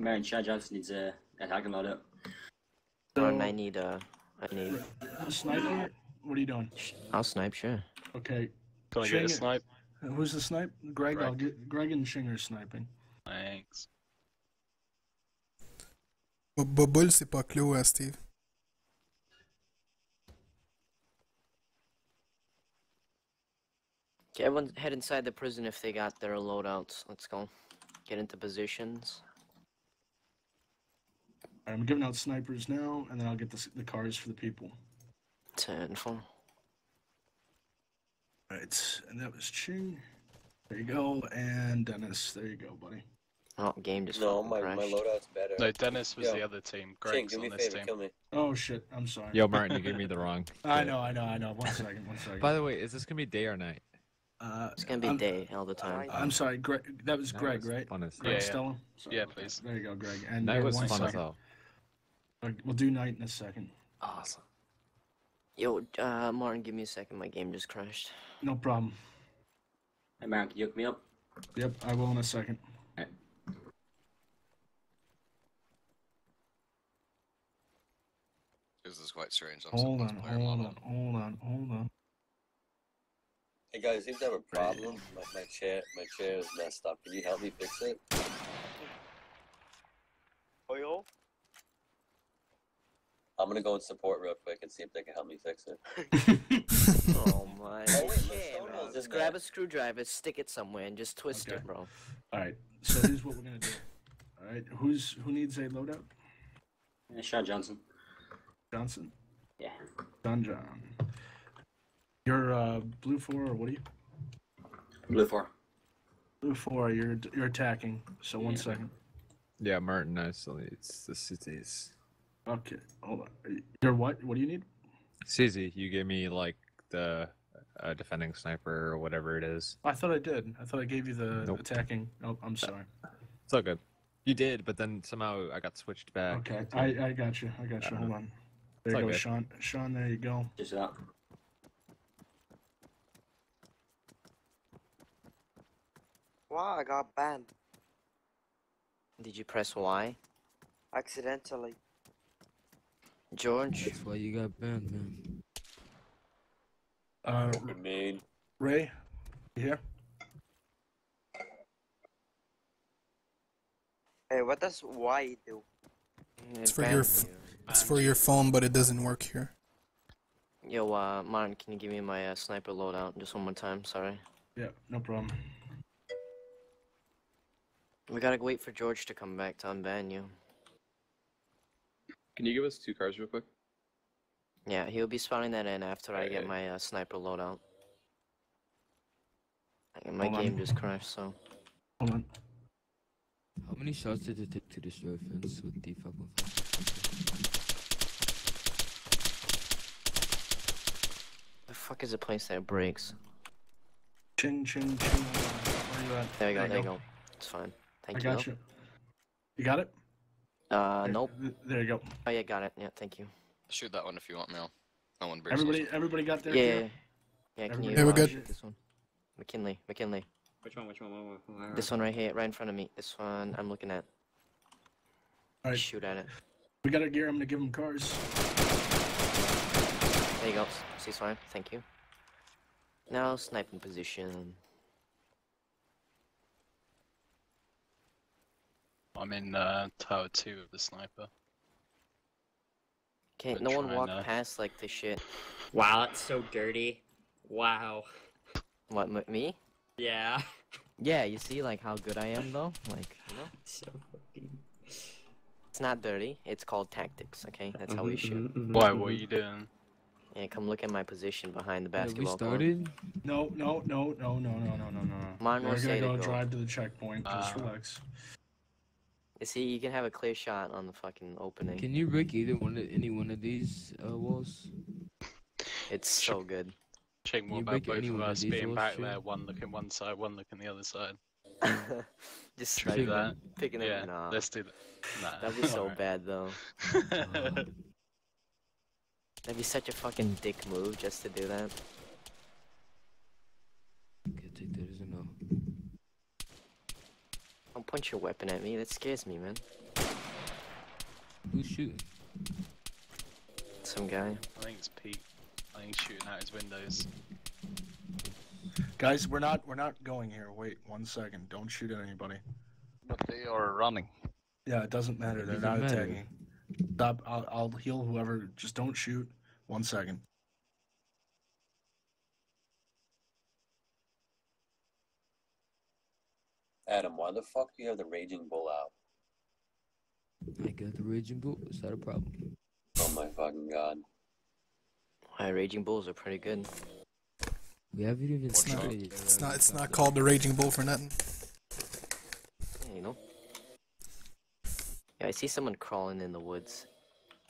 Man, Chad Johnson needs a attacking loadout. Ron, I need uh, I need. Sniper, what are you doing? I'll snipe, sure. Okay. Can I get a snipe? Who's the snipe? Greg. Greg. I'll get Greg and Shinger sniping. Thanks. Bu- bu- Bull c'est pas clos, euh, Steve. Okay, everyone head inside the prison if they got their loadouts. Let's go. Get into positions. I'm giving out snipers now, and then I'll get the, the cars for the people. Ten four. Right, and that was Ching. There you go, and Dennis. There you go, buddy. Oh, game just No, fucking my, my loadout's better. No, Dennis was Yo, the other team. Ching, Greg's do me on this favor, team. kill me. Oh shit, I'm sorry. Yo, Martin, you gave me the wrong. I know, I know, I know. One second, one second. By the way, is this gonna be day or night? Uh, It's gonna be I'm- day all the time. I'm sorry, Greg. That was That Greg, was right? fun as Greg Yeah, yeah. Stella? Sorry Yeah, about that. please. There you go, Greg. And Night uh, was one fun as hell. We'll do night in a second. Awesome. Yo, uh, Martin, give me a second. My game just crashed. No problem. Hey, man, can you hook me up? Yep, I will in a second. This is quite strange. I'm Hold on, hold model. on, hold on, hold on. Hey guys, seem to have a problem. My, my chair, my chair is messed up. Can you help me fix it? Oil? I'm gonna go and support real quick and see if they can help me fix it. oh my. Oh, wait, Yeah, bro. Just grab a screwdriver, stick it somewhere, and just twist Okay. it, bro. All right. So here's what we're gonna do. All right. Who's who needs a loadout? Yeah, Chad Johnson. Johnson. Yeah. Don John. You're uh, BLUFOR or what are you? BLUFOR. Blue four. You're you're attacking. So one Yeah. second. Yeah, Martin isolates the cities. Okay. Hold on. You're what? What do you need? CZ, you gave me like the uh, defending sniper or whatever it is. I thought I did. I thought I gave you the Nope. attacking. Oh, I'm sorry. It's all good. You did, but then somehow I got switched back. Okay. I I got you. I got you. Hold on. There you go, good. Sean. Sean, there you go. Just that. Wow, I got banned Did you press Y? accidentally. George? That's why you got banned, man. Uh, Good. Ray, you here? Hey, what does Y do? It's for your f- it's for your phone, but it doesn't work here. Yo, uh, Martin, can you give me my uh, sniper loadout just one more time? Sorry. Yeah, no problem. We gotta wait for George to come back to unban you. Can you give us two cars real quick? Yeah, he'll be spawning that in after I get Alright. my uh, sniper loadout. My Hold on. game just crashed, so. Hold on. How many shots did it take to destroy fence with the 5.5? The fuck is the place that breaks? Chin, chin, chin. Where you at? There you go, there you go. It's fine. Thank I you. got though. you. You got it? Uh, There- nope. th- There you go. Oh yeah, got it. Yeah, thank you. Shoot that one if you want, Mel. No one breaks Everybody, those. everybody got their Yeah, gear? yeah, yeah. Yeah, can you? Yeah, we're uh, good. This one. McKinley, McKinley. Which one? Which one? Which one? Where- This one right here, right in front of me. This one I'm looking at. Alright. Shoot at it. We got our gear. I'm gonna give them cars. There you go. See, Ceasefire. Thank you. Now sniping position. I'm in uh, tower two with the sniper. Okay, Been no one trying walk to- past like this shit. Wow, that's so dirty. Wow. What m- me? Yeah. Yeah, you see like how good I am though. Like you know, So fucking. it's not dirty. It's called tactics. Okay, that's how we Mhm, shoot. mhm, mhm, Why? mhm. What are you doing? Yeah, come look at my position behind the Have we basketball court. started? No, no, no, no, no, no, no, no, no. Mine was We're gonna to go go. drive to the checkpoint. Just Uh, relax. You see, you can have a clear shot on the fucking opening. Can you break either one of any one of these uh, walls? It's so good. Check more about both of one of us being back Jay? there, one looking one side, one looking the other side. Just Try picking that. them, picking them. Yeah, let's do that. Nah. that'd be so alright. bad though. That'd be such a fucking dick move just to do that. Okay, take that as a no. Don't point your weapon at me. That scares me, man. Who's shooting? Some guy. I think it's Pete. I think he's shooting out his windows. Guys, we're not we're not going here. Wait one second. Don't shoot at anybody. But they are running. Yeah, it doesn't matter. They're Doesn't not matter. attacking. Stop. I'll, I'll heal whoever. Just don't shoot. One second. Adam, why the fuck do you have the Raging Bull out? I got the raging bull. Is that a problem? Oh my fucking god. My raging bulls are pretty good. We haven't even It's not. started yet. It's not. It's not called the Raging Bull for nothing. Yeah, you know. Yeah, I see someone crawling in the woods.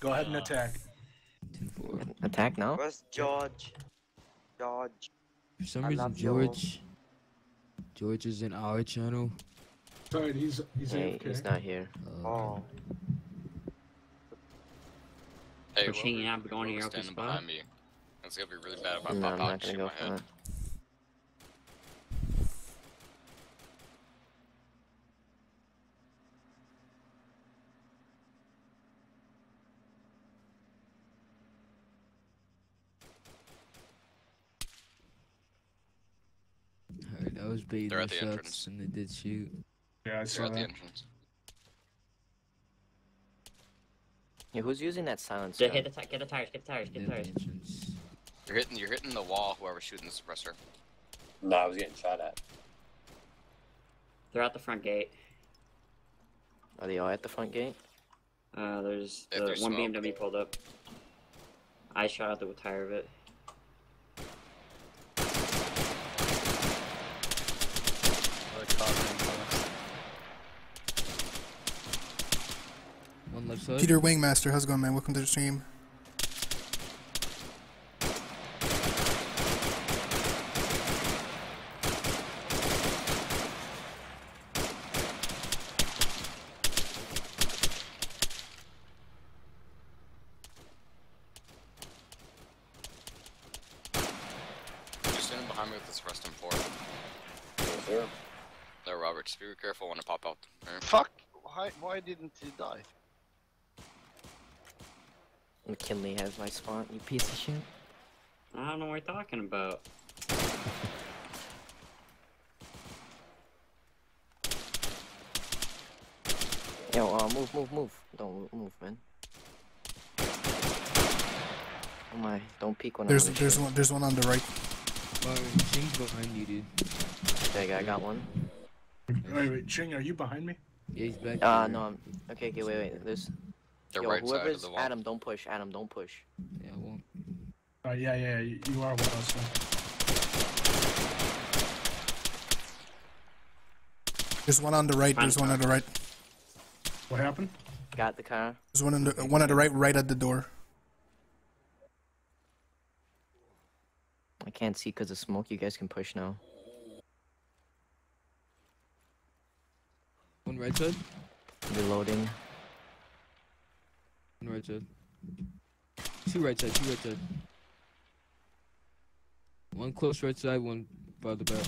Go ahead and Uh, attack. Attack now? Where's George? George. For some I reason, love you. George. George is in our channel. Sorry, he's he's Yeah, AFK. he's not here. Uh, Oh. Hey, Pushing whoever- you out, going to your open standing spot. behind me. It's gonna be really bad if I No, pop out not and shoot my for head. that. Alright, that They're the at the shots, entrance. and they did shoot. Yeah, I They're saw at the entrance. Yeah, who's using that silence? Get, hit the get the tires. Get the tires. Get They're the tires. the entrance. You're hitting. You're hitting the wall. Whoever's shooting the suppressor. No, I was getting shot at. They're at the front gate. Are they all at the front gate? Uh, there's the there's one smoke. BMW pulled up. I shot out the tire of it. Other car running past. One left side. Peter Wingmaster, how's it going, man? Welcome to the stream. You're standing behind me with this rest in four. Yes, sir. There, Robert. Just be careful when I pop out. Alright? Fuck! Why, why didn't he die? McKinley has my spot, you piece of shit. I don't know what you're talking about. Yo, uh, move, move, move. Don't move, man. Oh my, don't peek when There's I'm on the there's ship. one there's one on the right. Byron, Ching's behind you, dude. Okay, I got one. Wait, wait, Ching, are you behind me? Yeah, he's back Uh, here. no, I'm. Okay, okay, wait, wait. There's. The Yo, right side of whoever's the wall. Adam, don't push. Adam, don't push. Yeah, I won't. Uh, yeah, yeah, you you are with us. Then. There's one on the right. There's one on the right. What happened? Got the car. There's one on the one on the right, right at the door. I can't see because of smoke. You guys can push now. One right side. Reloading. One right side. Two right side. Two right side. One close right side. One farther back.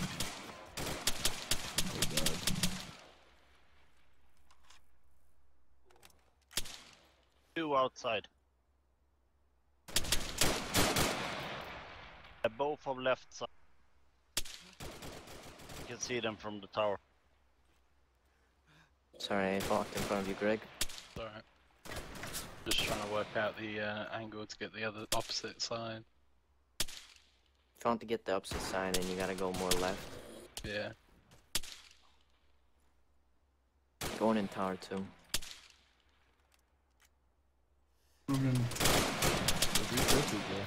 Oh god. Two outside. They're both on left side. You can see them from the tower. Sorry, I walked in front of you, Greg. Alright. Just trying to work out the uh, angle to get the other opposite side. If you want to get the opposite side, then you gotta go more left. Yeah. Going in tower two. Moving. Three closes, bro.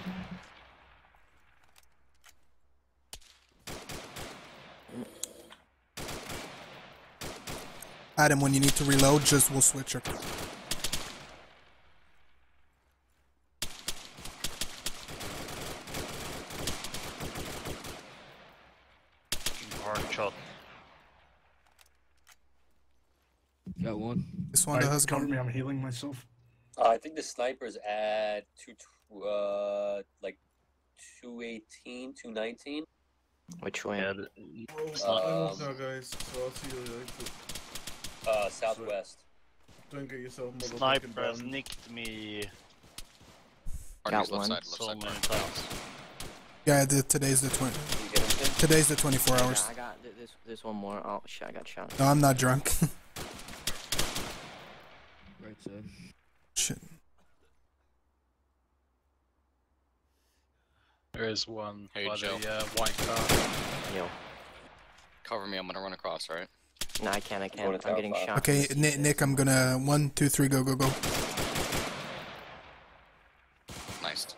Adam, when you need to reload, just we'll switch it. Hard shot. Got one. This one Alright, that has cover gone. me. I'm healing myself. Uh, I think the snipers at two, tw- uh, like 218, 219. Which way? Yeah, the- I'm Um, off now, guys. So I'll see you later. Uh, southwest. Don't get yourself motherfucking Sniper has nicked me Got left one. side, left so side. many times. Yeah, the, today's the twenty. You get him, Tim? Today's the 24 Yeah, hours. I got th- this. This one more. Oh shit! I got shot. No, I'm not drunk. Right side. Shit. There is one Hey, by Joe. the uh, white car. Yo. Cover me, I'm gonna run across, right? No, I can't. I can't. I'm getting five. shot. Okay, Nick, Nick, I'm gonna one, two, three, go, go, go. Nice.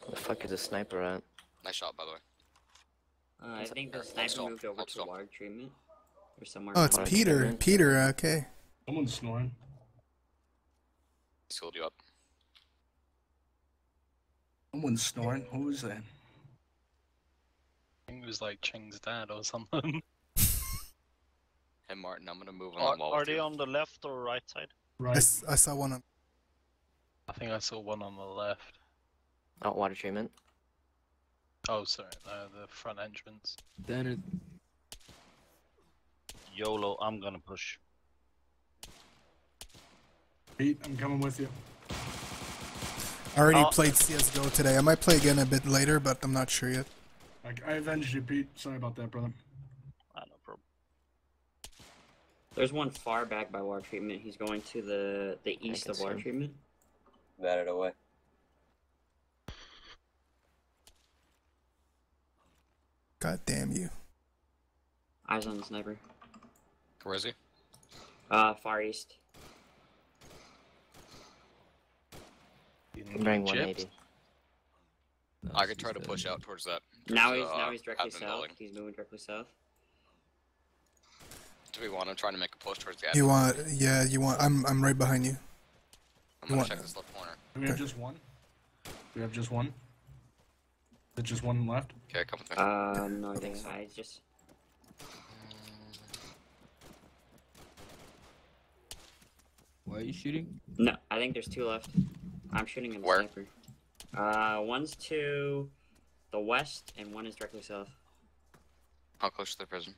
Where the fuck is the sniper at? Nice shot, by the way. Uh, I think the Hold sniper moved over to still. water treatment. Or somewhere. Oh, it's Peter. treatment. Peter. Okay. Someone's snoring. Sealed you up. Someone's snoring. Who is that? I think it was like Cheng's dad or something. Hey, Martin, I'm gonna move on Are, the wall are with they you. on the left or right side? I, Right. s- I saw one. On, I think I saw one on the left. Oh, water treatment. Oh, sorry, no, the front entrance. Then it, YOLO, I'm gonna push. Pete, I'm coming with you. I already Oh. played CS:GO today. I might play again a bit later, but I'm not sure yet. I, I avenged you, Pete. Sorry about that, brother. Ah, no problem. There's one far back by water treatment. He's going to the the east of water see him. treatment. Batted away. God damn you. Eyes on the sniper. Where is he? Uh, far east. In Bring chips? 180. I could try to push out towards that. Now he's the, now uh, he's directly south. building. He's moving directly south. Do we want him trying to make a push towards the? You want? Yeah, you want? I'm I'm right behind you. I'm you gonna want- check this left corner. Do we have just one? We have just one? Is just one left? Okay, come with me. Uh, no I think so. I just why are you shooting? no. I think there's two left. I'm shooting at the Where? sniper. Uh, one's to the west, and one is directly south. How close to the prison?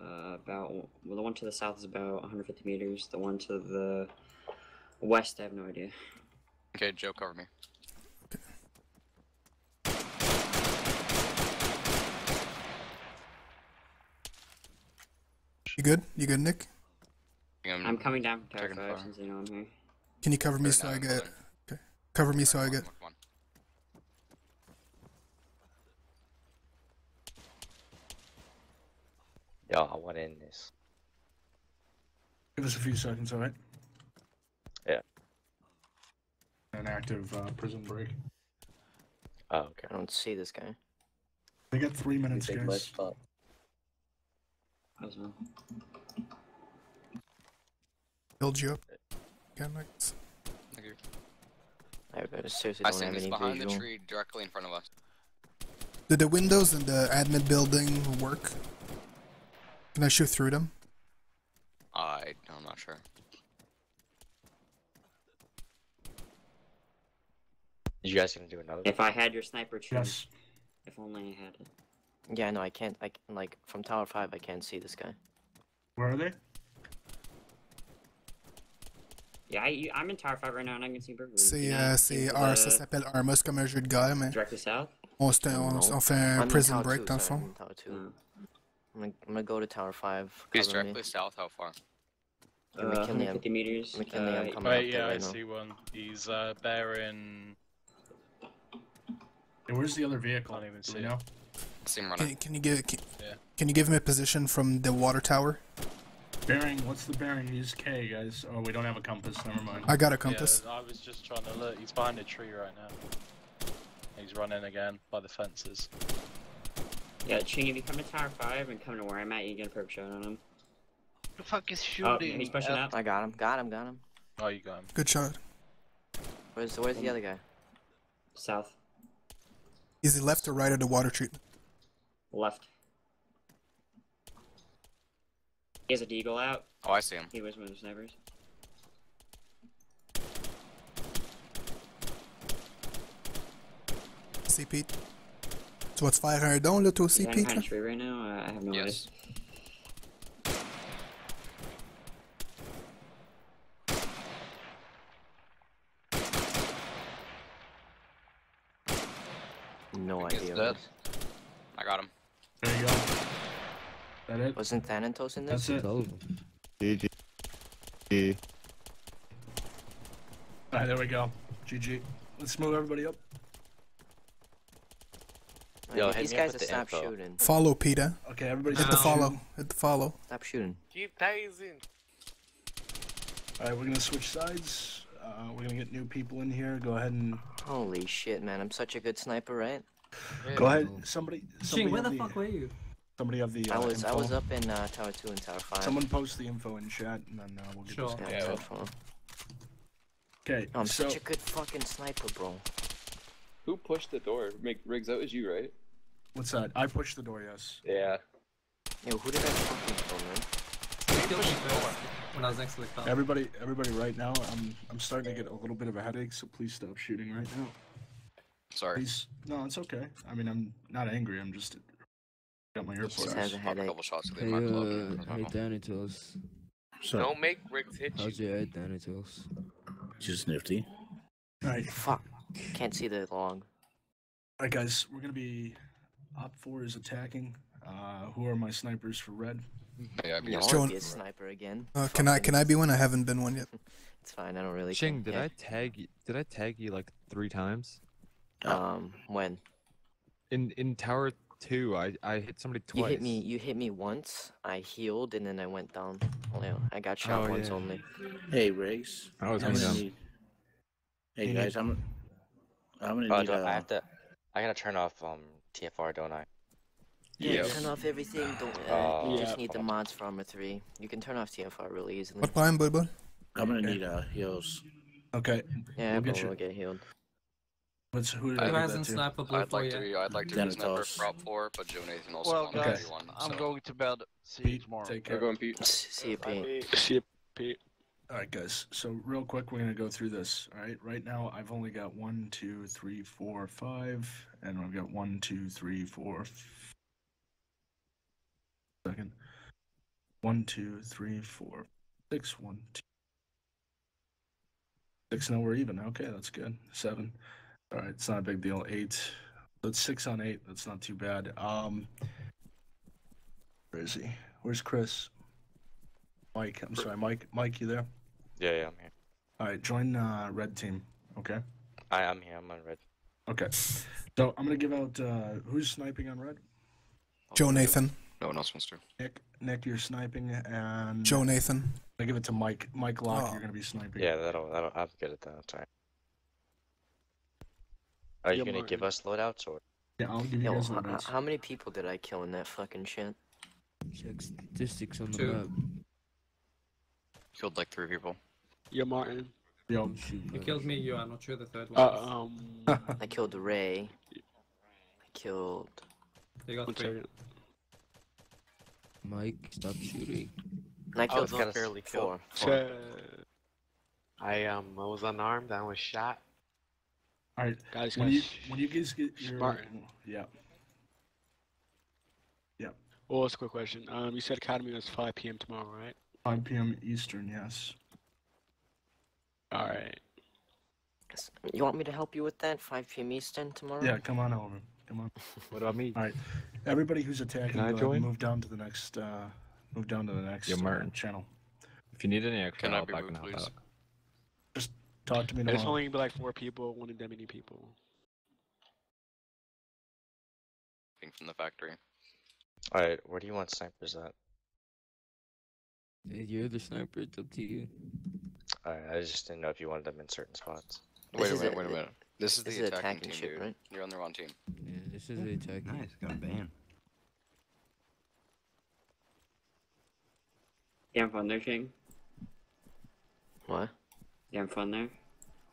Uh, about well, the one to the south is about 150 meters. The one to the west, I have no idea. Okay, Joe, cover me. You good? You good, Nick? I'm, I'm coming down from Tower 5 fire. since they know I'm here. Can you cover me so I get? building. Cover me so I get. Yeah, I want in this. Give us a few seconds, alright? Yeah. An active uh, prison break. Oh, okay. I don't see this guy. They got three minutes, guys. Left, but... Build you up. Again, Thank you. I really seriously I don't have any behind visual. the tree directly in front of us. Did the windows in the admin building work? Can I shoot through them? I, I'm not sure. You guys gonna do another? If I had your sniper tree. Yes. If only I had it. Yeah, no, I can't. I can, like from Tower Five, I can't see this guy. Where are they? Yeah, I, I'm in Tower 5 right now and I can see Burglary. C'est euh, c'est Ar- ça s'appelle Arma, c'est comme un jeu de guerre, mais Directly south? on, se- on, on fait un I'm in prison break two, dans le fond. I'm in Tower two. I'm gonna, I'm gonna go to Tower Five. He's cover me. directly south. How far? Yeah, Uh, McKinley, 150 meters. McKinley, I'm uh, coming Wait, up yeah, there I right now. see one. He's uh, bearing. Hey, where's the other vehicle? Can't even see we it. know? See him Can, running. can you give can, Yeah. can you give him a position from the water tower? Bearing, what's the bearing? Use K, guys. Oh, we don't have a compass. Never mind. I got a compass. Yeah, I was just trying to look. He's behind a tree right now. He's running again by the fences. Yeah, Ching, if you come to Tower 5 and come to where I'm at, you get a perp shot on him. The fuck is shooting? Oh, shooting? he's pushing up. I got him. Got him. Got him. Oh, you got him. Good shot. Where's Where's the other guy? South. Is he left or right of the water treatment? Left. He has a deagle out. Oh, I see him. He was one of the snipers. C'est Pete. Tu vas te faire un don là toi Is aussi, that Pete? kind là? of tree right now? I I have no Yes. No He's idea. dead. what- I got him. There you go. That it? Wasn't Thanatos in this? That's it. GG. GG. Alright, there we go. GG. Let's move everybody up. Yo, hit these me up guys with to the stop info. shooting. Follow Peter. Okay, everybody Hit the follow. shooting. Hit the follow. Stop shooting. Keep tasing. Alright, we're gonna switch sides. Uh, we're gonna get new people in here. Go ahead and Holy shit, man! I'm such a good sniper, right? go ahead. Somebody. somebody Gee, where have the fuck were you? Somebody have the. I uh, was I was up in uh, Tower Two and Tower Five. Someone post the info in chat, and then uh, we'll get Sure. this Yeah, going. info. Okay, I'm so such a good fucking sniper, bro. Who pushed the door? Make Riggs, that was you, right? what's that? I pushed the door. Yes. Yeah. Yo, who did I fucking kill, man? You killed me first when I was next to the car. Everybody, everybody, right now, I'm I'm starting to get a little bit of a headache, so please stop shooting right now. Sorry. Please, no, it's okay. I mean, I'm not angry. I'm just got my Just earplugs. has a Pop a headache. couple shots to Hey, the my club. uh, hey, Thanatos. So, Don't make Riggs hit you. How's your head, Thanatos? just nifty. All right, Fuck. Can't see the long. all right, guys. We're gonna be. OPFOR is attacking. Uh, who are my snipers for red? Yeah, I'd Joan. be a sniper again? Uh, can I can I be one? I haven't been one yet. It's fine. I don't really. Shing, care. did I tag you? Did I tag you like three times? Um, when In in Tower Two, I I hit somebody twice. you hit me, you hit me once. I healed and then I went down. Oh, yeah, I got shot Oh, once yeah. only. Hey, Riggs. I was I'm gonna gonna need. Hey You guys, I'm. I'm gonna Oh, need no, I a. have to. I gotta turn off um TFR, don't I? Yeah, Yeah. turn off everything. Don't, uh, Uh, you just Yeah. need the mods for Arma 3. You can turn off TFR really easily. What time, bud, bud? I'm gonna Okay. need uh heals. Okay. Yeah, we'll bro, get we'll get healed. What's who did I I- give Guys that in to? sniper blue I'd for like you. to be. I'd like to be a sniper for Prop 4, but Joe Nathan also Well, wanted guys, to be one. I'm going to bed. See you tomorrow. take We're care. going Pete. See you, Pete. Shit, Pete. All right, guys. So real quick, we're gonna go through this. All right. Right now, I've only got one, two, three, four, five, and I've got one, two, three, four. f- Second. One, two, three, four, six. One, two. Six. No, we're even. Okay, that's good. Seven. All right, it's not a big deal. Eight. That's six on eight. That's not too bad. Um. Where is he? Where's Chris? Mike. I'm sorry, Mike. Mike, you there? Yeah, yeah, I'm here. All right, join uh, red team. Okay. I I'm here. I'm on red. Okay. So I'm gonna give out uh, who's sniping on red. Joe Nathan. No one else wants to. Nick, Nick, you're sniping, and Joe Nathan. I give it to Mike. Mike Locke, Oh. you're gonna be sniping. Yeah, that'll that'll. I'm good at that. That's alright. Are you Yeah, gonna give us loadouts or? Yeah, I'll give Yo, h- h- how many people did I kill in that fucking shit? Check statistics on the Two. map. Killed like three people. Yeah, Martin. Yo, You killed me, you are not sure the third one. Uh, um. I killed Ray. I killed. You got three. Mike, stop shooting. And I I was not barely four. killed. four. I um I was unarmed. I was shot. All right, Guys, when guys, you when you guys get your Martin. yeah. Yeah, Well, that's a quick question. Um, you said Academy was 5 p.m. tomorrow, right? 5 p.m. Eastern. Yes. All right. You want me to help you with that? 5 p.m. Eastern tomorrow? Yeah, come on over. Come on. What about me? All right, everybody who's attacking, Can I go ahead, join? move down to the next. uh Move down to the next Yo, uh, Martin. channel. If you need any extra Can I help, be I moved, can help please? out. Just talk to me There's tomorrow. only gonna be like four people, one of them many people. Thing from the factory. Alright, where do you want snipers at? Hey, You're the sniper. It's up to you. Alright, I just didn't know if you wanted them in certain spots. This Wait a minute, a- wait a minute. This is this the is attacking, attacking team, ship, dude. right? You're on the wrong team. Yeah, this is the hmm. attacking. Nice, got a ban. You having fun there, Shane? What? You having fun there?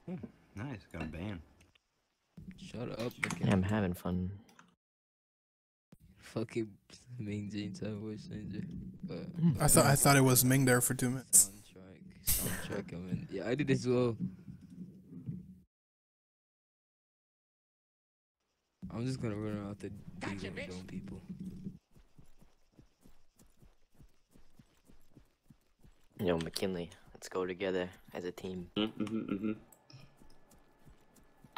Hmm, nice, got a ban. Shut up. Yeah, I'm having fun. Fucking main Jane voice changer. I thought I thought it was Ming there for two minutes. soundtrack. Soundtrack. I mean, yeah, I did as well. I'm just gonna run out the these and dome people. Yo, McKinley, let's go together as a team. Mm-hmm, mm-hmm.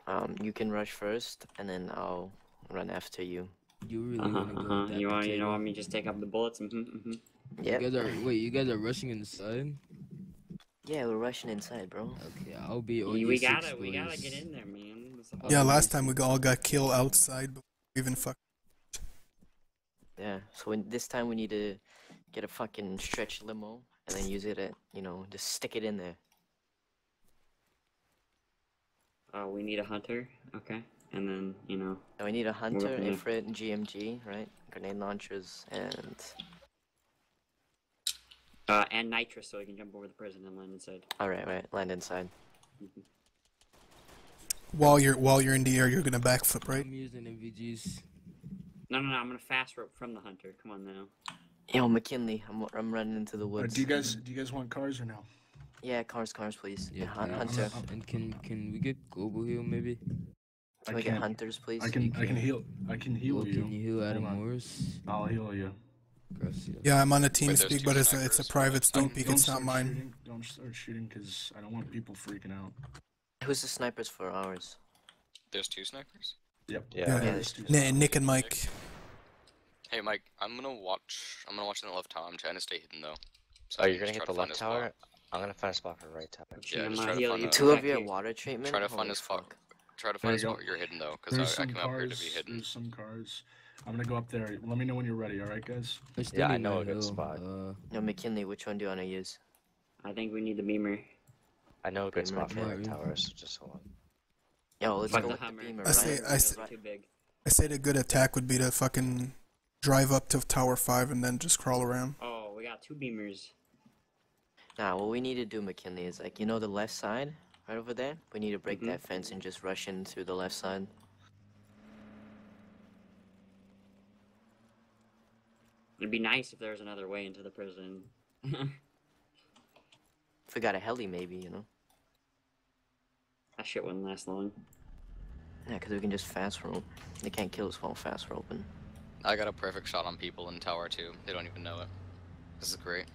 Um, you can rush first, and then I'll run after you. You really Uh-huh, wanna go uh-huh. that You want you potato? know want me to just take up the bullets? Mm-hmm, mm-hmm. Yep. You guys are wait. You guys are rushing inside. Yeah, we're rushing inside, bro. Okay, I'll be. on We, your we six gotta we gotta get in there, man. Yeah, fuck? last time we all got killed outside, but we even fuck. Yeah. So when, this time we need to get a fucking stretch limo and then use it at you know just stick it in there. Uh, we need a hunter. Okay, and then you know. And we need a hunter, from there. Ifrit, and GMG, right? Grenade launchers and Uh, and nitrous, so we can jump over the prison and land inside. all right, right, land inside. While you're while you're in the air, you're gonna backflip, right? I'm using NVGs. No, no, no. I'm gonna fast rope from the hunter. Come on now. Yo, McKinley, I'm I'm running into the All right, woods. do you guys do you guys want cars or no? Yeah, cars, cars, please. Yeah, Hun- please. hunter. And can can we get global heal maybe? Can I we get can't. hunters, please? I can You I can can. heal I can heal Well, you. Can you heal Adam Hold. Morris? I'll heal you. Gracias. Yeah, I'm on a team Wait, speak, but it's a, it's a private Don't, speak. It's not mine. Shooting. Don't start shooting because I don't want people freaking out. Who's the snipers for ours? There's two snipers. Yep. Yeah. Yeah, there's two Ni- Nick and Mike. Hey, Mike. I'm gonna watch. I'm gonna watch in the left tower. I'm trying to stay hidden though. So Oh, you're gonna just get the to left a spot. tower? I'm gonna find a spot for right tower. Yeah, I'm just try to healing find you. a. Two of back you water treatment. Try to find Holy a spot. fuck. Try to find a spot where you're hidden though, because I, I some came up here to be hidden. There's some cars. I'm gonna go up there. Let me know when you're ready. All right, guys. I Yeah, I know a good spot. Uh, Yo, McKinley, which one do you want to use? I think we need the beamer. I know a good Pretty spot for much. right tower, so just hold on. Yo, let's Fuck go the with the beamer, I say- I say- I said a good attack would be to fucking drive up to Tower Five and then just crawl around. Oh, we got two beamers. Nah, what we need to do, McKinley, is like you know the left side, right over there. We need to break Mhm. that fence and just rush in through the left side. It'd be nice if there was another way into the prison. If we got a heli, maybe you know. that shit wouldn't last long. Yeah, because we can just fast rope. They can't kill us while fast roping. I got a perfect shot on people in tower two. They don't even know it. This is great.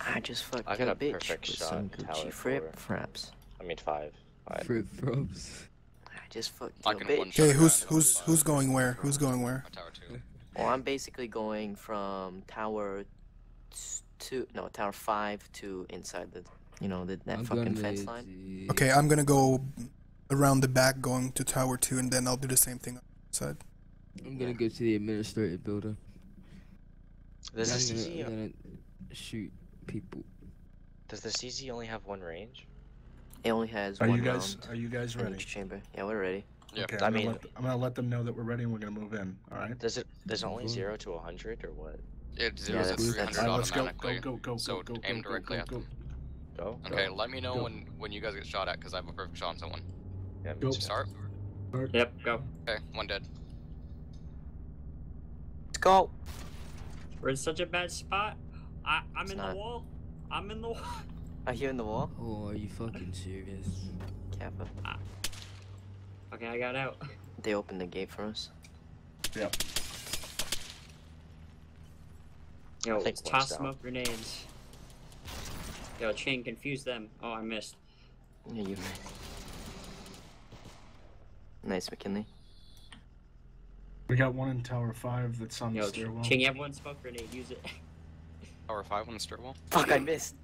I just fucked I got a a bitch perfect with shot some in Gucci frip fraps. I mean five. Five. Frip props. I just fucked I your bitch. Okay, who's who's who's going where? Who's going where? On tower two. Well, I'm basically going from tower two, no, tower five to inside the, you know, the, that I'm fucking fence to line. Okay, I'm gonna go around the back, going to Tower Two, and then I'll do the same thing outside. I'm gonna go to the administrative building. Does the I'm gonna, CZ I'm gonna shoot people. does the CZ only have one range? It only has Are one you guys round are you guys ready? chamber. Yeah, we're ready. Okay, I I'm, mean- gonna let, I'm gonna let them know that we're ready and we're gonna move in. All right. Does it there's only zero to hundred or what? It Yeah, zeros at 300 All right, let's go. automatically. Go go go so go go aim go directly go at go. them. Go. Okay, Go. let me know Go. when when you guys get shot at, because I have a perfect shot on someone. Yeah, Go. too. Start. Yep, go. Okay, one dead. Let's go. We're in such a bad spot. I, I'm It's in not. the wall. I'm in the wall. Are you in the wall? Oh, are you fucking serious? Kappa. Ah. Okay, I got out. They opened the gate for us. Yep. Yo, I think one's toss them smoke grenades. Yo, chain, confuse them. Oh, I missed. Yeah, you. missed. Nice, McKinley. We got one in Tower Five that's on the Yo, stairwell. Ching, you have one smoke grenade. Use it. Tower 5 on the stairwell. Fuck, I missed.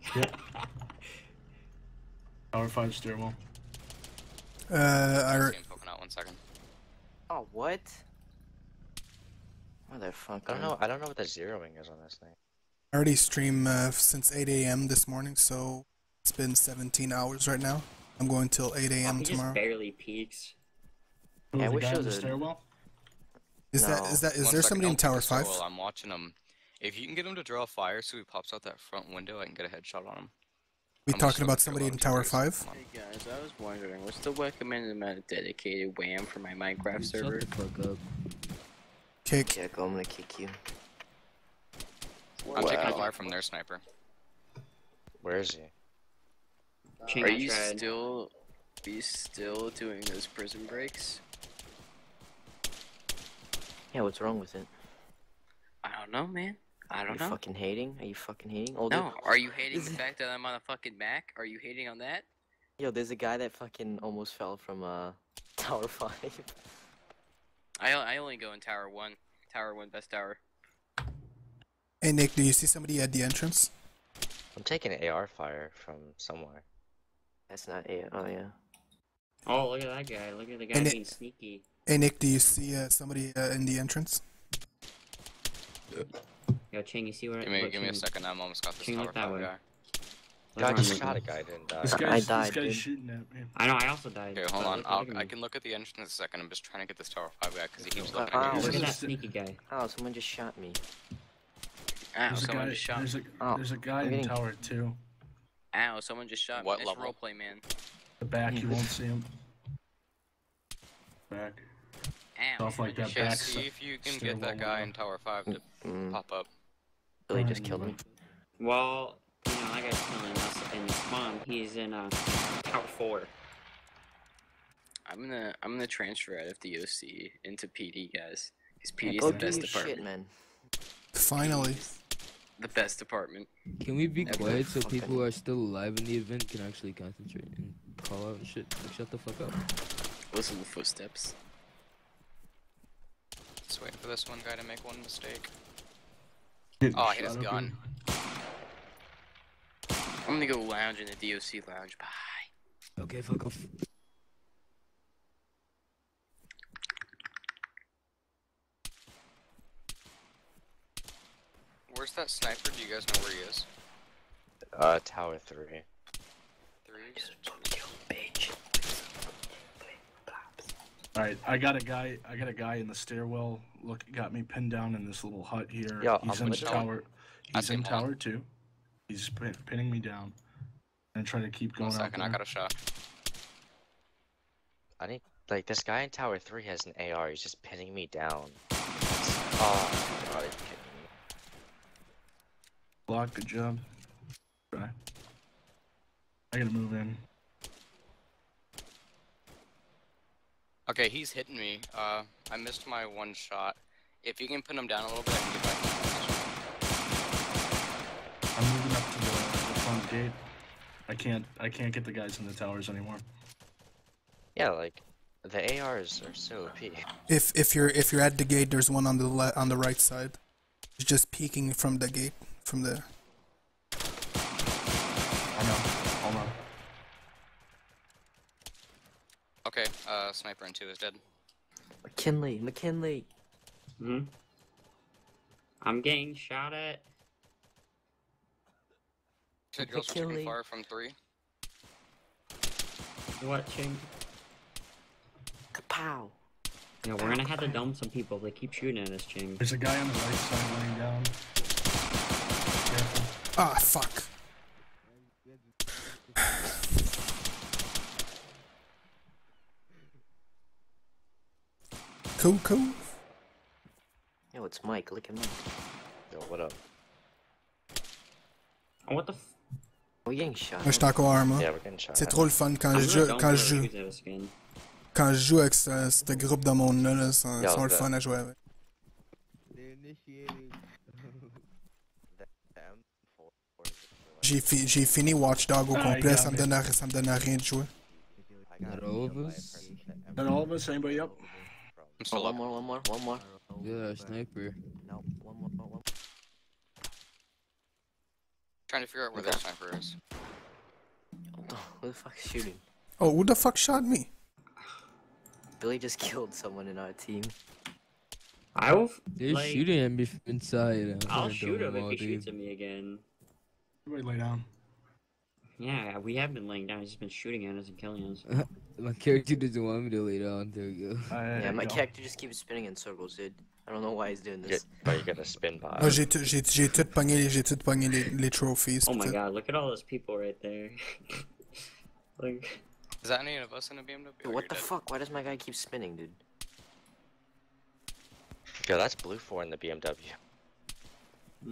Tower Five stairwell. Uh, I, I re- see poking out one second. Oh, what? Motherfucker. I don't know. I don't know what the zeroing is on this thing. I already stream uh, since 8 a.m. this morning, so it's been 17 hours right now. I'm going till 8 Oh, a.m. he tomorrow. just barely peeks. Who, Yeah, I the wish it the was a- stairwell? Is that No. is that is One there second, somebody in Tower Five? I'm watching him. If you can get him to draw fire so he pops out that front window, I can get a headshot on him. We I'm talking about somebody in Tower. Five? Hey guys, I was wondering, what's the recommended amount of dedicated WAM for my Minecraft Shut server? the fuck up. Cake. Yeah, go, I'm gonna kick you. I'm taking Wow. fire from their sniper. Where is he? Ching, Are you tried. still, are you still doing those prison breaks? Yeah, what's wrong with it? I don't know, man. I don't know. Are you know. fucking hating? Are you fucking hating? Oh, No, are you hating Is the fact that I'm on a fucking Mac? Are you hating on that? Yo, there's a guy that fucking almost fell from uh Tower Five. I I only go in Tower One. Tower One, best tower. Hey Nick, do you see somebody at the entrance? I'm taking AR fire from somewhere. That's not it. Oh yeah. Oh, look at that guy. Look at the guy And it- being sneaky. Hey Nick, do you see uh, somebody uh, in the entrance? Yo, Ching, you see what? Give me, what give me a second. I'm almost got this Ching, Tower look that 5 way. guy. God, around, just look. shot a guy, didn't die. This I died, this guy's dude. shooting at me. I know. I also died. Okay, hold on. I'll, I can look at the entrance in a second. I'm just trying to get this Tower 5 guy because he keeps Uh, looking ow, at me. Look at that sneaky guy. Oh, someone just shot me. Ow, There's a someone guy. just shot There's me. a Oh, there's a guy I'm in getting- Tower Two. Ow, someone just shot What me. Nice level? roleplay, man. The back, you won't see him. Back. Ow. Off like that Okay, back. see if you can get that guy in. Tower 5 to Mm, pop up. Billy just killed him. Well, you know, that guy's killing us in spawn. He's in uh, Tower 4. I'm gonna I'm gonna transfer out of the OC into PD, guys. Because Yeah, PD is go the do best your department. shit, man. Finally. The best department. Can we be Never quiet so fucking- people who are still alive in the event can actually concentrate and call out and shit? Like, shut the fuck up. Listen to the footsteps. Just waiting for this one guy to make one mistake. Oh, I hit shot his gun. I'm gonna go lounge in the DOC lounge. Bye. Okay, fuck off. Where's that sniper? Do you guys know where he is? Uh, Tower Three. Three. All right, I got a guy. I got a guy in the stairwell. Look, got me pinned down in this little hut here. Yeah, he's I'm in with you. tower. I He's in him, on. tower two. He's pin, pinning me down. And trying to keep going One out second, I got a shot. I need like this guy in Tower Three has an AR. He's just pinning me down. Oh, God, he's kidding me. Block. Good job. Try. I gotta move in. Okay, he's hitting me. Uh, I missed my one shot. If you can put him down a little bit, I can get back. in position. I'm moving up to the, the front gate. I can't. I can't get the guys in the towers anymore. Yeah, like the ARs are so OP. If if you're if you're at the gate, there's one on the le- on the right side. It's just peeking from the gate from there. I know. Hold on. Okay, uh, sniper in two is dead. McKinley, McKinley. Hmm? I'm getting shot at. Said girls are too Killing. far from three. What, Ching? Kapow. Yeah, we're gonna have to dump some people. They keep shooting at us, Ching. There's a guy on the right side laying down. Careful. Ah, fuck. Cool, cool. Yo, it's Mike. Look at Mike. Yo, what up? Oh, what the f... We're getting shot. Moi, je suis encore arme. Yeah, we're getting shot C'est trop le fun quand I'm je joue, quand je joue, quand je joue avec ce, ce groupe de monde-là, là, sont le fun à jouer avec. J'ai fi- fini Watchdog au Ah, complet, ça me, donne à, ça me donne à rien de jouer. Not all of us? Not all of us. Anybody up? I'm oh, still one up. more, one more, one more. Yeah, sniper. No, one more, one more. Trying to figure out where that sniper is. Who the fuck is shooting? Oh, who the fuck shot me? Billy just killed someone in our team. I will. They're like, shooting him inside. I'm I'll trying to shoot him if he dude. shoots at me again. Everybody lay down. Yeah, we have been laying down. He's just been shooting at us and killing us. My character doesn't want me to lay down. There we go. Yeah, my character just keeps spinning in circles, dude. I don't know why he's doing this. but you gotta spin by. Moi, j'ai tout- j'ai j'ai tout pogné, j'ai tout pogné les, les trophies. Oh my tout. god, look at all those people right there. like, Is that any of us in a BMW? Dude, what the dead? fuck? Why does my guy keep spinning, dude? Yo, that's BLUFOR in the BMW.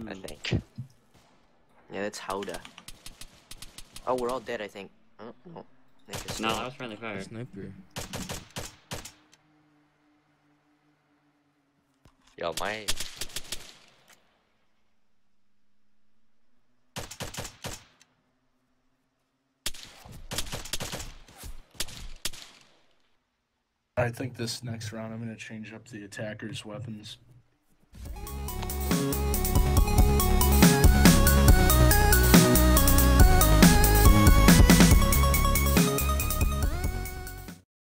I hmm. think. Yeah, that's Howda. Oh, we're all dead, I think. Oh, oh. no. Nick is no, still that was friendly fire. Sniper. Yo, my. I think this next round I'm gonna change up the attackers' weapons.